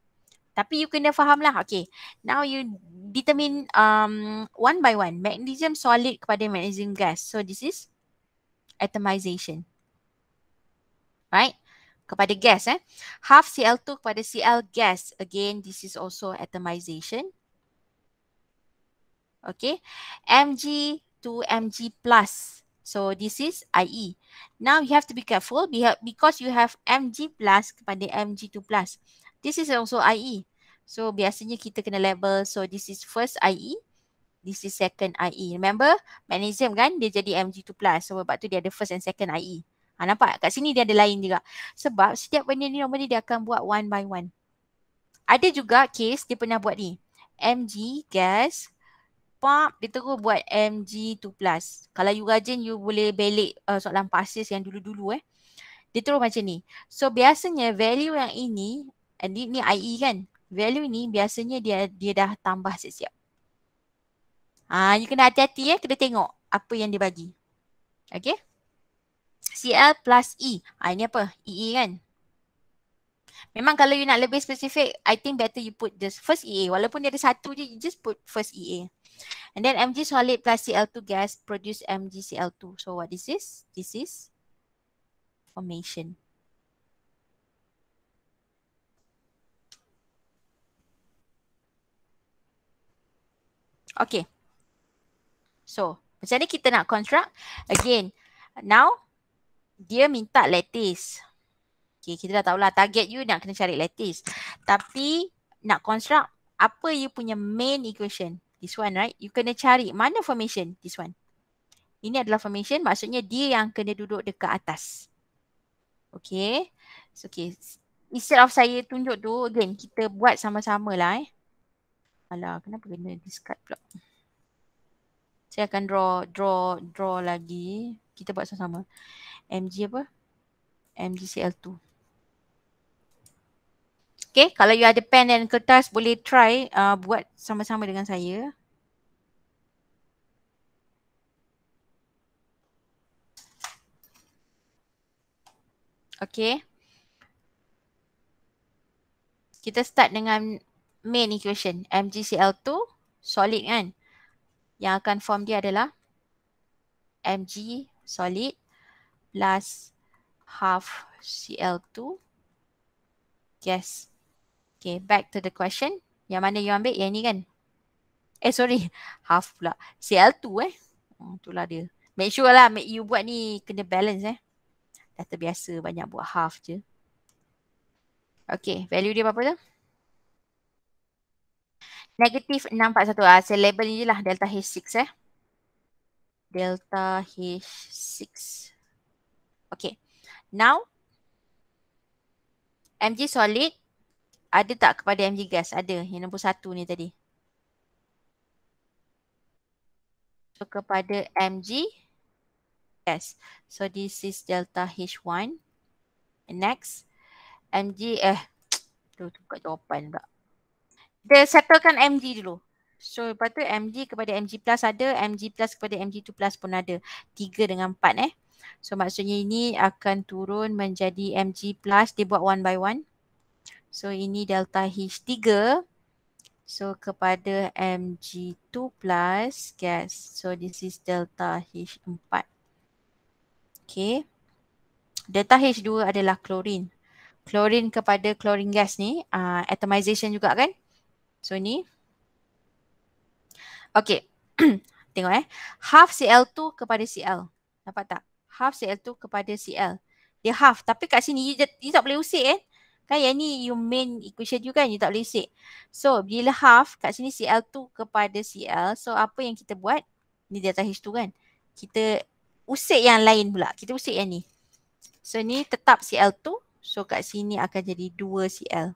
Tapi you kena faham lah. Okay. Now you determine um, one by one. Magnesium solid kepada magnesium gas. So this is atomization. Right? Kepada gas eh. Half Cl2 kepada Cl gas. Again, this is also atomization. Okay. Mg to Mg plus. So this is IE. Now you have to be careful because you have Mg plus kepada Mg2 plus. This is also IE. So biasanya kita kena label. So this is first IE. This is second IE. Remember magnesium kan dia jadi Mg2 plus. So sebab tu dia ada first and second IE. Ha, nampak kat sini dia ada lain juga. Sebab setiap benda ni normally dia akan buat one by one. Ada juga case dia pernah buat ni. Mg gas pop dia terus buat MG2 plus. Kalau you rajin you boleh belik uh, soalan pasis yang dulu-dulu eh. Dia terus macam ni. So biasanya value yang ini and ni, ni IE kan. Value ni biasanya dia dia dah tambah siap-siap. Ah, you kena hati-hati eh kena tengok apa yang dia bagi. Okay. CL plus E. Ah, ini apa? EE kan. Memang kalau you nak lebih spesifik, I think better you put this first EA. Walaupun dia ada satu je, you just put first EA. And then Mg solid plus Cl2 gas produce MgCl2. So what is this? This is formation. Okay. So, macam ni kita nak construct. Again, now dia minta lattice. Okay, kita dah tahulah target you nak kena cari lattice. Tapi nak construct apa you punya main equation. This one right. You kena cari mana formation this one. Ini adalah formation maksudnya dia yang kena duduk dekat atas. Okay. So okay. Instead of saya tunjuk tu again kita buat sama-sama lah eh. Alah kenapa kena discard pula. Saya akan draw draw draw lagi. Kita buat sama-sama. MG apa? MgCl2. Okay, kalau you ada pen dan kertas boleh try uh, buat sama-sama dengan saya. Okay. Kita start dengan main equation. MgCl2 solid kan. Yang akan form dia adalah Mg solid plus half Cl2 gas. Okay, back to the question. Yang mana you ambil? Yang ni kan? Eh, sorry. Half pula. CL2 eh. Oh, itulah dia. Make sure lah make you buat ni kena balance eh. Dah terbiasa banyak buat half je. Okay, value dia berapa tu? Negatif 641. Ah, saya label ni je lah delta H6 eh. Delta H6. Okay. Now, MG solid ada tak kepada MG gas? Ada. Yang nombor satu ni tadi. So kepada MG gas. So this is delta H1. Next. mg eh tu buka jawapan pula. Kita settlekan mg dulu. So lepas tu mg kepada mg plus ada, mg plus kepada mg2 plus pun ada. Tiga dengan empat eh. So maksudnya ini akan turun menjadi mg plus dia buat one by one. So ini delta H3. So kepada mg2 plus gas. So this is delta H4. Okay. Delta H2 adalah klorin. Klorin kepada klorin gas ni uh, atomization juga kan. So ni. Okay. Tengok eh. Half Cl2 kepada Cl. Nampak tak? Half Cl2 kepada Cl. Dia half. Tapi kat sini you, you tak boleh usik eh. Kan yang ni you main equation you kan. You tak boleh usik. So bila half kat sini Cl2 kepada Cl. So apa yang kita buat? Ni delta H2 kan. Kita usik yang lain pula. Kita usik yang ni. So ni tetap Cl2. So kat sini akan jadi 2 Cl.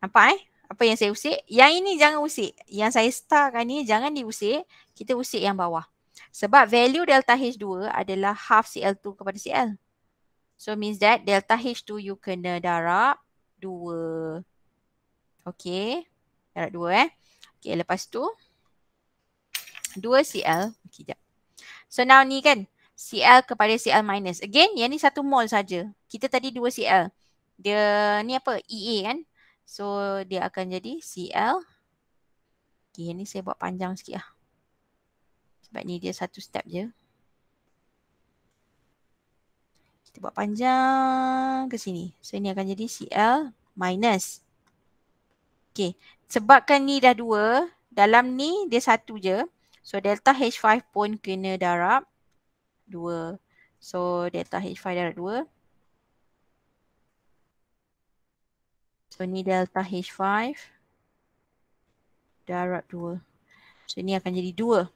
Nampak eh? Apa yang saya usik? Yang ini jangan usik. Yang saya starkan ni jangan diusik. Kita usik yang bawah. Sebab value delta H2 adalah half Cl2 kepada Cl. So means that delta H2 you kena darab 2. Okay. Darab 2 eh. Okay lepas tu 2 Cl. Okay jap. So now ni kan Cl kepada Cl minus. Again yang ni satu mol saja. Kita tadi 2 Cl. Dia ni apa? EA kan. So dia akan jadi Cl. Okay yang ni saya buat panjang sikit lah. Sebab ni dia satu step je. Kita buat panjang ke sini. So ini akan jadi Cl minus. Okay. Sebabkan ni dah dua. Dalam ni dia satu je. So delta H5 pun kena darab 2. So delta H5 darab 2. So ni delta H5 darab 2. So ni akan jadi 2.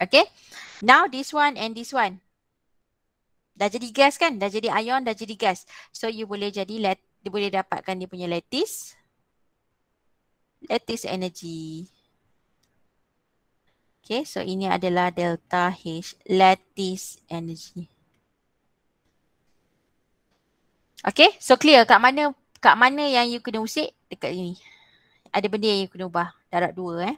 Okay. Now this one and this one. Dah jadi gas kan? Dah jadi ion, dah jadi gas. So you boleh jadi, let, dia boleh dapatkan dia punya lattice. Lattice energy. Okay, so ini adalah delta H lattice energy. Okay, so clear kat mana kat mana yang you kena usik dekat sini. Ada benda yang you kena ubah. Darat dua eh.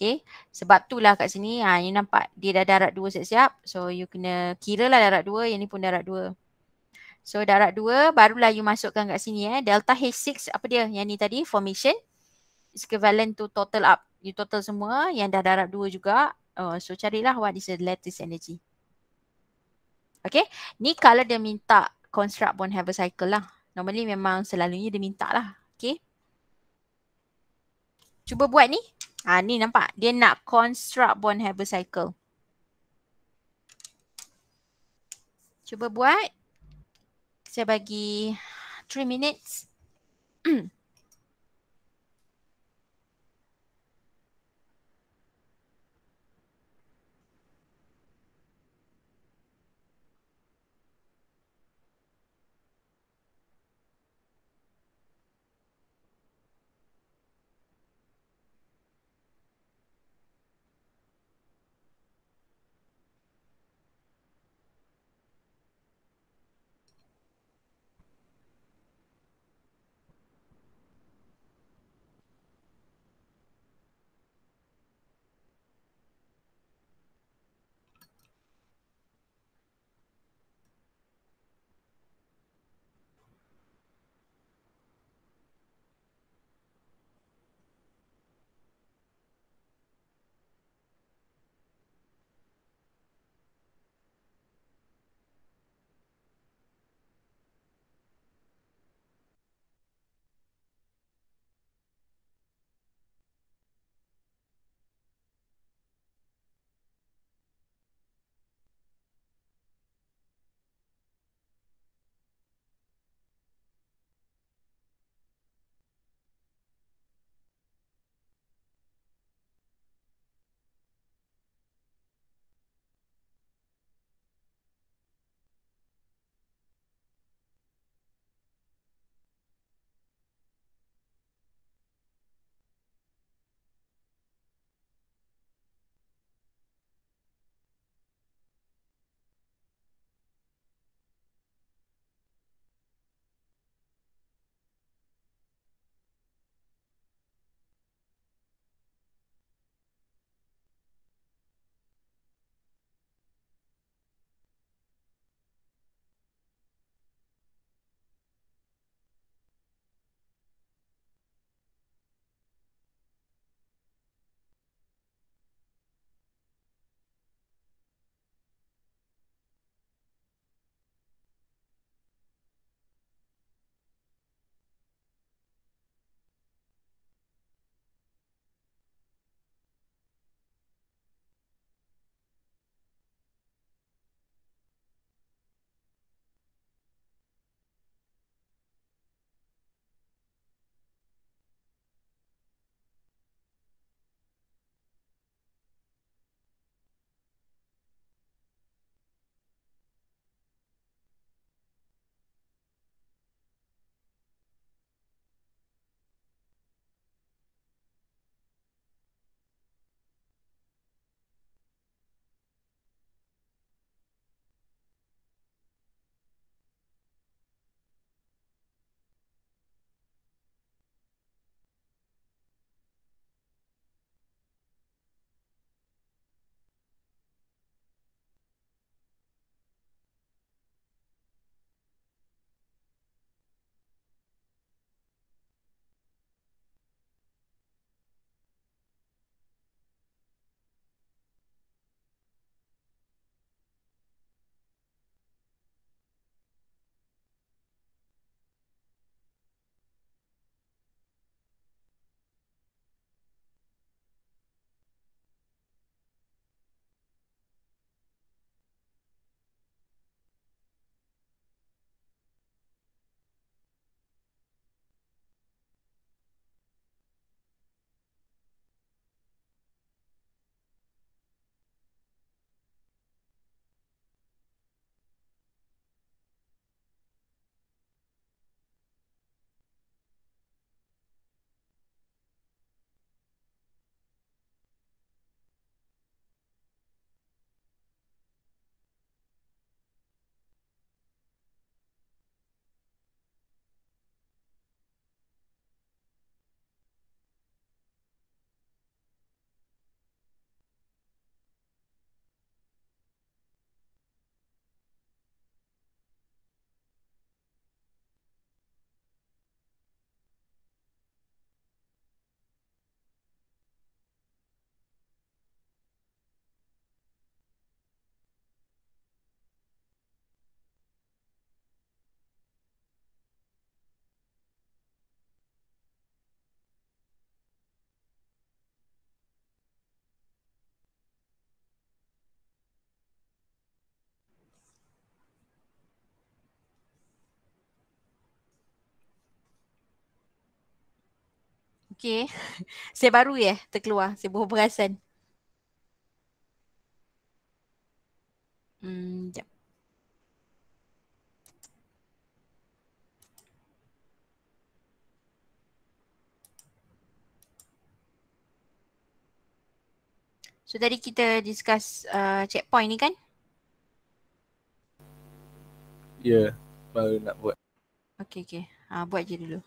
Okay, sebab tu lah kat sini ha, you nampak dia dah darat dua siap-siap. So you kena kira lah darat dua, yang ni pun darat dua. So darat dua barulah you masukkan kat sini eh. Delta H6 apa dia? Yang ni tadi formation is equivalent to total up you total semua yang dah darab dua juga. Uh, so carilah what is the lattice energy. Okay. Ni kalau dia minta construct bond Haber cycle lah. Normally memang selalunya dia minta lah. Okay. Cuba buat ni. Ha, ni nampak. Dia nak construct bond Haber cycle. Cuba buat. Saya bagi 3 minutes. Okay. saya baru ya terkeluar. Saya baru perasan. Hmm, jap. So tadi kita discuss uh, checkpoint ni kan? Ya, yeah, baru nak buat. Okay, okay. Uh, buat je dulu.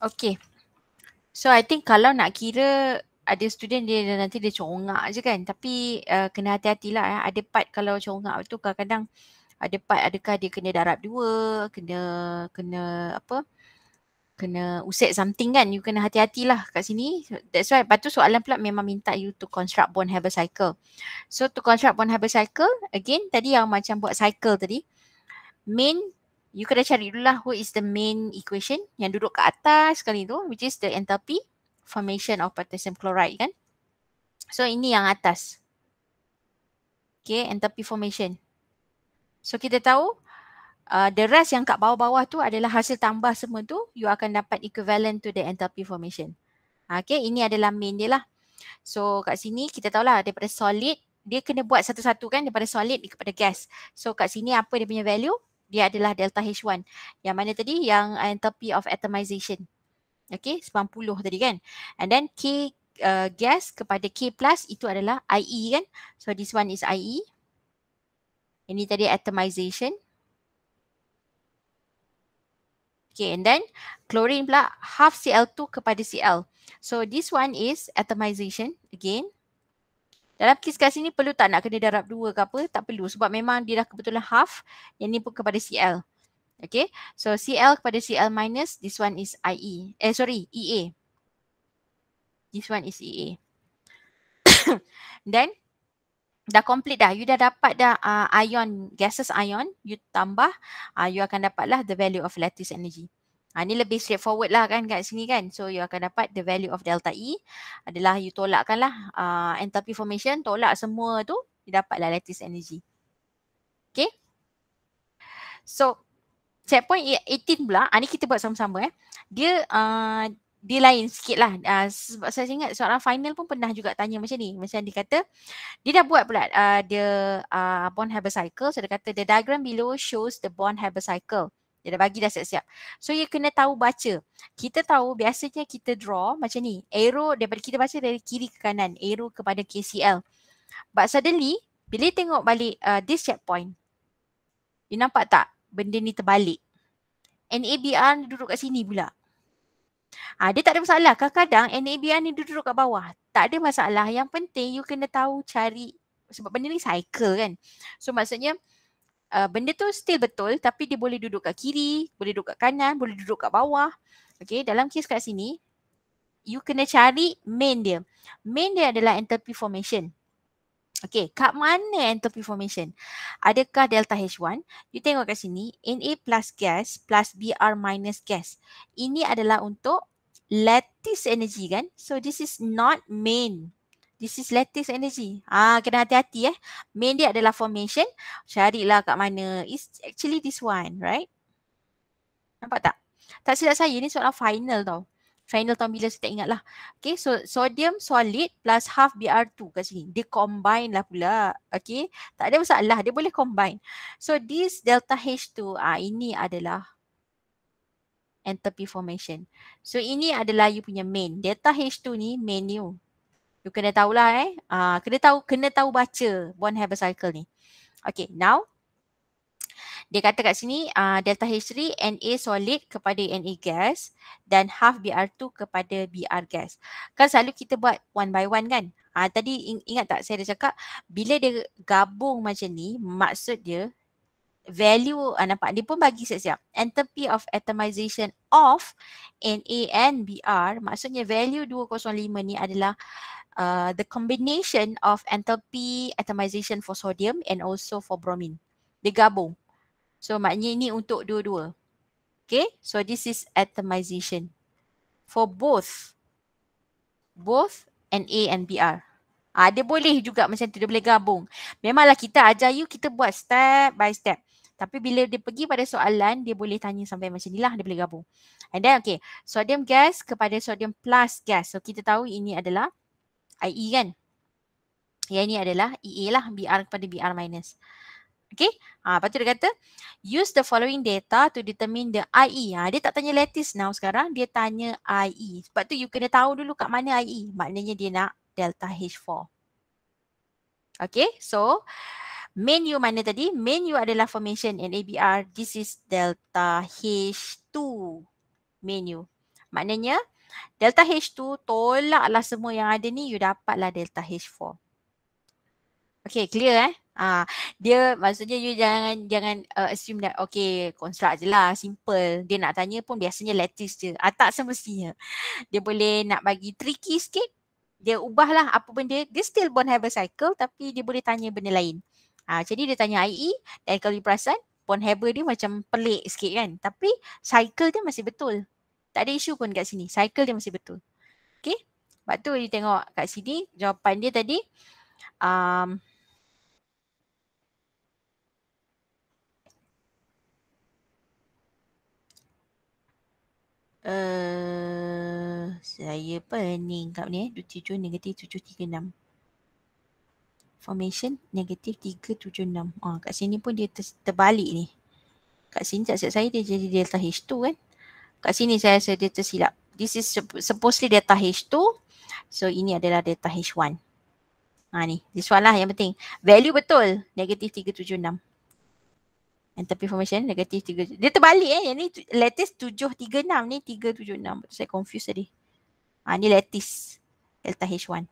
Okay. So I think kalau nak kira ada student dia nanti dia congak je kan. Tapi uh, kena hati-hatilah ya. Ada part kalau congak tu kadang-kadang ada part adakah dia kena darab dua, kena kena apa? Kena usik something kan. You kena hati-hatilah kat sini. That's why lepas tu soalan pula memang minta you to construct bond Haber cycle. So to construct bond Haber cycle, again tadi yang macam buat cycle tadi. Main you kena cari dulu lah who is the main equation yang duduk kat atas sekali tu which is the enthalpy formation of potassium chloride kan. So ini yang atas. Okay, enthalpy formation. So kita tahu uh, the rest yang kat bawah-bawah tu adalah hasil tambah semua tu you akan dapat equivalent to the enthalpy formation. Okay, ini adalah main dia lah. So kat sini kita tahulah daripada solid dia kena buat satu-satu kan daripada solid kepada gas. So kat sini apa dia punya value? Dia adalah delta H1. Yang mana tadi? Yang enthalpy of atomization. Okay, 90 tadi kan. And then K uh, gas kepada K plus itu adalah IE kan. So this one is IE. Ini tadi atomization. Okay, and then chlorine pula half Cl2 kepada Cl. So this one is atomization again. Dalam kes kat sini perlu tak nak kena darab dua ke apa? Tak perlu sebab memang dia dah kebetulan half. Yang ni pun kepada CL. Okay. So CL kepada CL minus. This one is IE. Eh sorry EA. This one is EA. Then dah complete dah. You dah dapat dah uh, ion, gases ion. You tambah, uh, you akan dapatlah the value of lattice energy. Ha, ni lebih straightforward lah kan kat sini kan. So you akan dapat the value of delta E adalah you tolakkan lah uh, enthalpy formation, tolak semua tu, you dapatlah lattice energy. Okay. So checkpoint 18 pula, ah, ni kita buat sama-sama eh. Dia uh, dia lain sikit lah. Uh, sebab saya ingat soalan final pun pernah juga tanya macam ni. Macam dia kata, dia dah buat pula uh, dia uh, bond Haber cycle. So dia kata, the diagram below shows the bond Haber cycle. Dia dah bagi dah siap-siap. So you kena tahu baca. Kita tahu biasanya kita draw macam ni. Arrow daripada kita baca dari kiri ke kanan. Arrow kepada KCL. But suddenly, bila tengok balik uh, this checkpoint. You nampak tak benda ni terbalik. NABR ni duduk kat sini pula. Ha, dia tak ada masalah. Kadang-kadang NABR ni duduk kat bawah. Tak ada masalah. Yang penting you kena tahu cari. Sebab benda ni cycle kan. So maksudnya uh, benda tu still betul tapi dia boleh duduk kat kiri, boleh duduk kat kanan, boleh duduk kat bawah. Okay, dalam kes kat sini, you kena cari main dia. Main dia adalah enthalpy formation. Okay, kat mana enthalpy formation? Adakah delta H1? You tengok kat sini, Na plus gas plus Br minus gas. Ini adalah untuk lattice energy kan? So this is not main. This is lattice energy. Ah, kena hati-hati eh. Main dia adalah formation. Carilah kat mana. It's actually this one, right? Nampak tak? Tak silap saya ni soalan final tau. Final tahun bila saya tak ingat lah. Okay, so sodium solid plus half Br2 kat sini. Dia combine lah pula. Okay, tak ada masalah. Dia boleh combine. So this delta H2, ah ini adalah enthalpy formation. So ini adalah you punya main. Delta H2 ni main you. You kena tahulah eh. Uh, kena tahu kena tahu baca bond Haber cycle ni. Okay, now dia kata kat sini uh, delta H3 Na solid kepada Na gas dan half Br2 kepada Br gas. Kan selalu kita buat one by one kan? Uh, tadi ingat tak saya dah cakap bila dia gabung macam ni maksud dia value uh, nampak dia pun bagi siap-siap enthalpy of atomization of Na and Br maksudnya value 205 ni adalah uh, the combination of enthalpy atomization for sodium and also for bromine. Dia gabung. So maknanya ini untuk dua-dua. Okay, so this is atomization for both. Both Na and Br. Ah, dia boleh juga macam tu, dia boleh gabung. Memanglah kita ajar you, kita buat step by step. Tapi bila dia pergi pada soalan, dia boleh tanya sampai macam ni lah, dia boleh gabung. And then okay, sodium gas kepada sodium plus gas. So kita tahu ini adalah IE kan. Yang ini adalah EA lah, BR kepada BR minus. Okay, ha, lepas tu dia kata, use the following data to determine the IE. Ha, dia tak tanya lattice now sekarang, dia tanya IE. Sebab tu you kena tahu dulu kat mana IE. Maknanya dia nak delta H4. Okay, so main U mana tadi? Main U adalah formation NABR. This is delta H2 main U. Maknanya Delta H2 tolaklah semua yang ada ni you dapatlah delta H4. Okay clear eh? Ah, dia maksudnya you jangan jangan uh, assume that okay construct je lah simple. Dia nak tanya pun biasanya lattice je. Ah, tak semestinya. Dia boleh nak bagi tricky sikit. Dia ubahlah apa benda. Dia still bond Haber cycle tapi dia boleh tanya benda lain. Ah, jadi dia tanya IE dan kalau you perasan bond dia macam pelik sikit kan. Tapi cycle dia masih betul. Tak ada isu pun kat sini. Cycle dia masih betul. Okay. Sebab tu you tengok kat sini jawapan dia tadi. Um, uh, saya pening kat ni eh. 27 negatif 736. Formation negatif 376. Ah, kat sini pun dia ter- terbalik ni. Kat sini tak saya dia jadi delta H2 kan. Kat sini saya rasa dia tersilap. This is supposedly data H2. So ini adalah data H1. Ha ni, this one lah yang penting. Value betul, negatif 376. Enthalpy formation, negatif 3. Dia terbalik eh, yang ni lattice 736 ni 376. Saya confused tadi. Ha ni lattice, delta H1.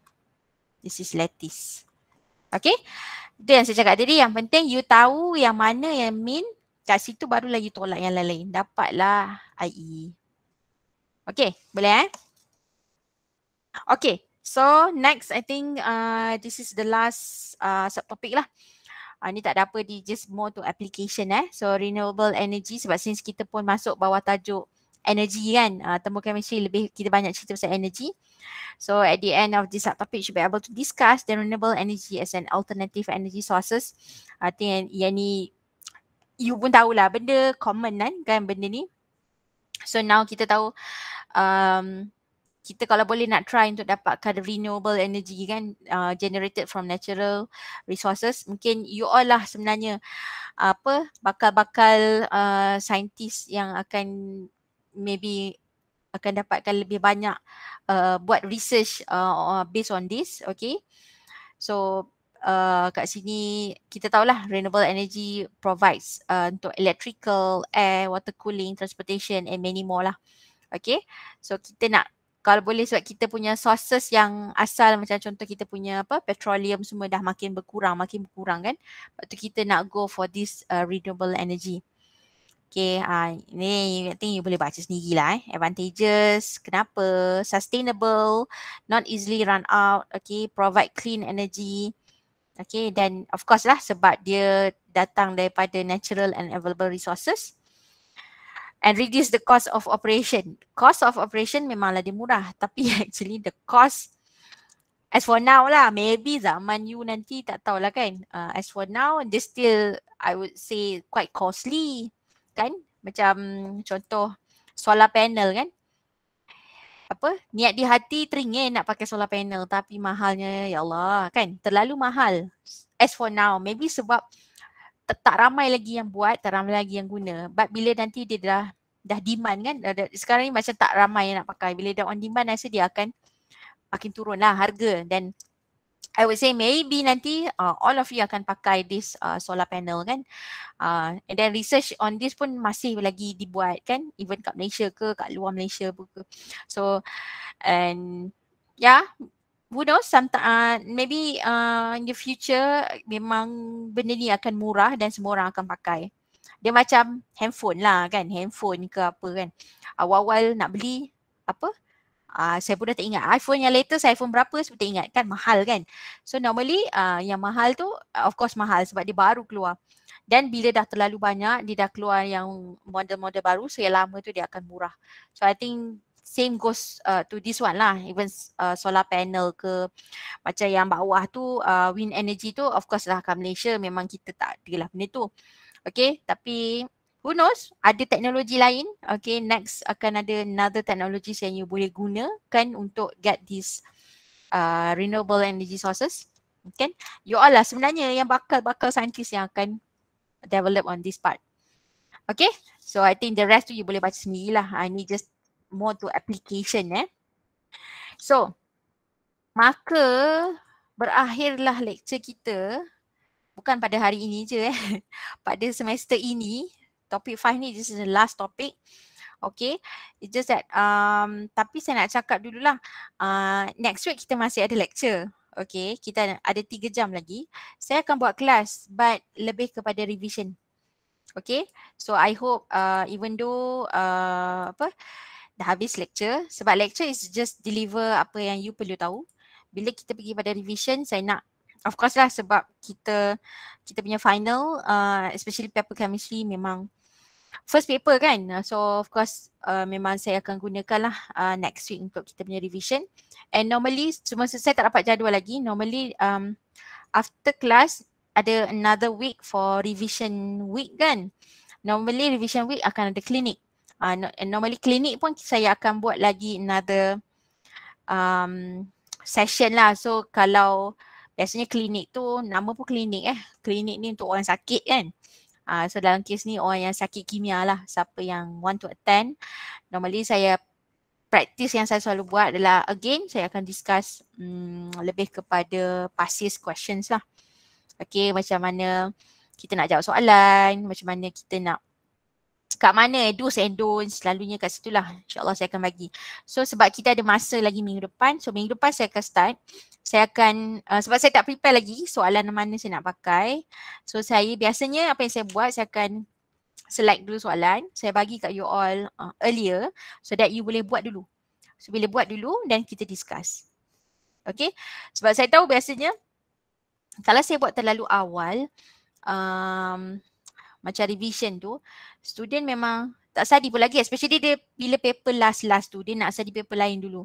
This is lattice. Okay, itu yang saya cakap tadi. Yang penting you tahu yang mana yang mean kat situ baru lagi tolak yang lain-lain. Dapatlah IE. Okey, boleh eh? Okay, so next I think uh, this is the last uh, subtopic lah. Uh, ni tak ada apa, di just more to application eh. So renewable energy sebab since kita pun masuk bawah tajuk energy kan, uh, thermochemistry lebih kita banyak cerita pasal energy. So at the end of this subtopic, should be able to discuss the renewable energy as an alternative energy sources. I think yang ni you pun tahulah benda common kan, kan benda ni. So now kita tahu um, kita kalau boleh nak try untuk dapatkan renewable energy kan uh, generated from natural resources mungkin you all lah sebenarnya apa bakal-bakal uh, scientist yang akan maybe akan dapatkan lebih banyak uh, buat research uh, based on this okay so uh, kat sini kita tahulah renewable energy provides uh, untuk electrical air water cooling transportation and many more lah. Okay? So kita nak kalau boleh sebab kita punya sources yang asal macam contoh kita punya apa petroleum semua dah makin berkurang makin berkurang kan? Lepas tu kita nak go for this uh, renewable energy. Okay, uh, ni I think you boleh baca sendiri lah eh. Advantages, kenapa, sustainable, not easily run out, okay, provide clean energy. Okay, then of course lah sebab dia datang daripada natural and available resources and reduce the cost of operation. Cost of operation memanglah dia murah tapi actually the cost as for now lah maybe zaman you nanti tak tahulah kan. Uh, as for now they still I would say quite costly kan. Macam contoh solar panel kan. Apa niat di hati teringin nak pakai solar panel tapi mahalnya ya Allah kan terlalu mahal. As for now maybe sebab tak ramai lagi yang buat, tak ramai lagi yang guna. But bila nanti dia dah dah demand kan, sekarang ni macam tak ramai yang nak pakai. Bila dah on demand rasa dia akan makin turun lah harga. Dan I would say maybe nanti uh, all of you akan pakai this uh, solar panel kan. Uh, and then research on this pun masih lagi dibuat kan. Even kat Malaysia ke, kat luar Malaysia pun ke. So and yeah, who knows sometimes uh, maybe uh, in the future memang benda ni akan murah dan semua orang akan pakai dia macam handphone lah kan handphone ke apa kan awal-awal nak beli apa uh, saya pun dah tak ingat iPhone yang latest iPhone berapa saya tak ingat kan mahal kan. So normally uh, yang mahal tu of course mahal sebab dia baru keluar. Dan bila dah terlalu banyak dia dah keluar yang model-model baru so yang lama tu dia akan murah. So I think same goes uh, to this one lah. Even uh, solar panel ke macam yang bawah tu uh, wind energy tu of course lah kat Malaysia memang kita tak ada lah benda tu. Okay? Tapi who knows? Ada teknologi lain. Okay next akan ada another technology yang you boleh gunakan untuk get this uh, renewable energy sources. Okay? You all lah sebenarnya yang bakal-bakal scientist yang akan develop on this part. Okay? So I think the rest tu you boleh baca sendirilah I need just more to application eh. So, maka berakhirlah lecture kita. Bukan pada hari ini je eh. Pada semester ini, topik 5 ni this is the last topic. Okay, it's just that um, tapi saya nak cakap dululah uh, next week kita masih ada lecture. Okay, kita ada tiga jam lagi. Saya akan buat kelas but lebih kepada revision. Okay, so I hope uh, even though uh, apa dah habis lecture sebab lecture is just deliver apa yang you perlu tahu. Bila kita pergi pada revision saya nak of course lah sebab kita kita punya final uh, especially paper chemistry memang first paper kan. So of course uh, memang saya akan gunakan lah uh, next week untuk kita punya revision. And normally cuma saya tak dapat jadual lagi. Normally um, after class ada another week for revision week kan. Normally revision week akan ada clinic uh, normally klinik pun saya akan buat lagi another um, session lah. So kalau biasanya klinik tu nama pun klinik eh. Klinik ni untuk orang sakit kan. Uh, so dalam kes ni orang yang sakit kimia lah. Siapa yang want to attend. Normally saya practice yang saya selalu buat adalah again saya akan discuss um, lebih kepada passes questions lah. Okay macam mana kita nak jawab soalan, macam mana kita nak kat mana? Do's and don'ts selalunya kat situ lah. insyaAllah saya akan bagi. So sebab kita ada masa lagi minggu depan. So minggu depan saya akan start. Saya akan uh, sebab saya tak prepare lagi soalan mana saya nak pakai. So saya biasanya apa yang saya buat saya akan select dulu soalan. Saya bagi kat you all uh, earlier so that you boleh buat dulu. So bila buat dulu dan kita discuss. Okay. Sebab saya tahu biasanya kalau saya buat terlalu awal um, macam revision tu student memang tak study pun lagi especially dia bila paper last-last tu dia nak study paper lain dulu.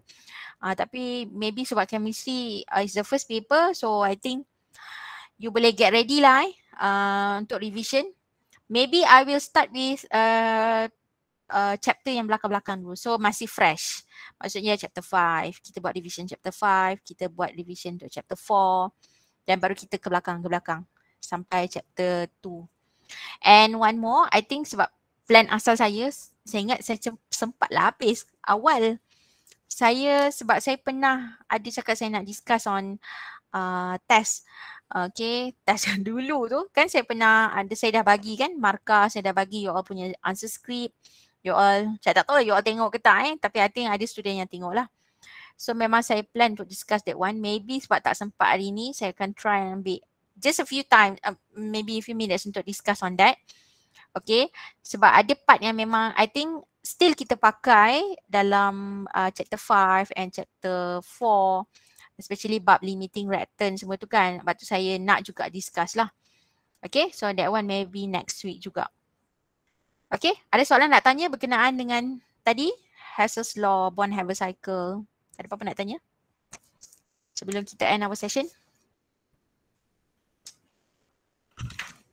Uh, tapi maybe sebab chemistry uh, is the first paper so I think you boleh get ready lah eh uh, untuk revision. Maybe I will start with uh, uh, chapter yang belakang-belakang dulu. So masih fresh. Maksudnya chapter 5, kita buat revision chapter 5, kita buat revision untuk chapter 4 dan baru kita ke belakang ke belakang sampai chapter 2. And one more, I think sebab plan asal saya, saya ingat saya sempat lah habis awal. Saya sebab saya pernah ada cakap saya nak discuss on uh, test. Okay, test yang dulu tu kan saya pernah ada saya dah bagi kan markah saya dah bagi you all punya answer script. You all, saya tak tahu you all tengok ke tak eh tapi I think ada student yang tengok lah. So memang saya plan untuk discuss that one. Maybe sebab tak sempat hari ni saya akan try ambil just a few times, uh, maybe a few minutes untuk discuss on that. Okay, sebab ada part yang memang I think still kita pakai dalam uh, chapter 5 and chapter 4 especially bab limiting return semua tu kan. Lepas tu saya nak juga discuss lah. Okay, so that one maybe next week juga. Okay, ada soalan nak tanya berkenaan dengan tadi? Hassel's Law, Bond Haber Cycle. Ada apa-apa nak tanya? Sebelum kita end our session.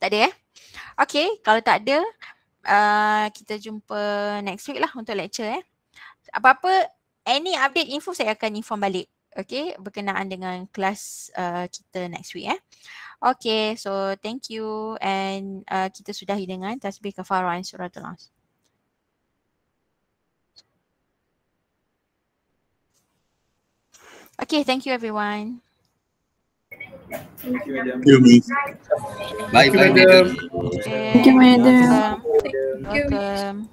Tak ada eh? Okay, kalau tak ada, uh, kita jumpa next week lah untuk lecture eh. Apa-apa, any update info saya akan inform balik. Okay, berkenaan dengan kelas uh, kita next week eh. Okay, so thank you and uh, kita sudahi dengan tasbih kafarah surah Nas. Okay, thank you everyone. Thank you, madam. Thank you, Miss. Bye, bye, madam. Okay. Thank you, madam. welcome. Welcome.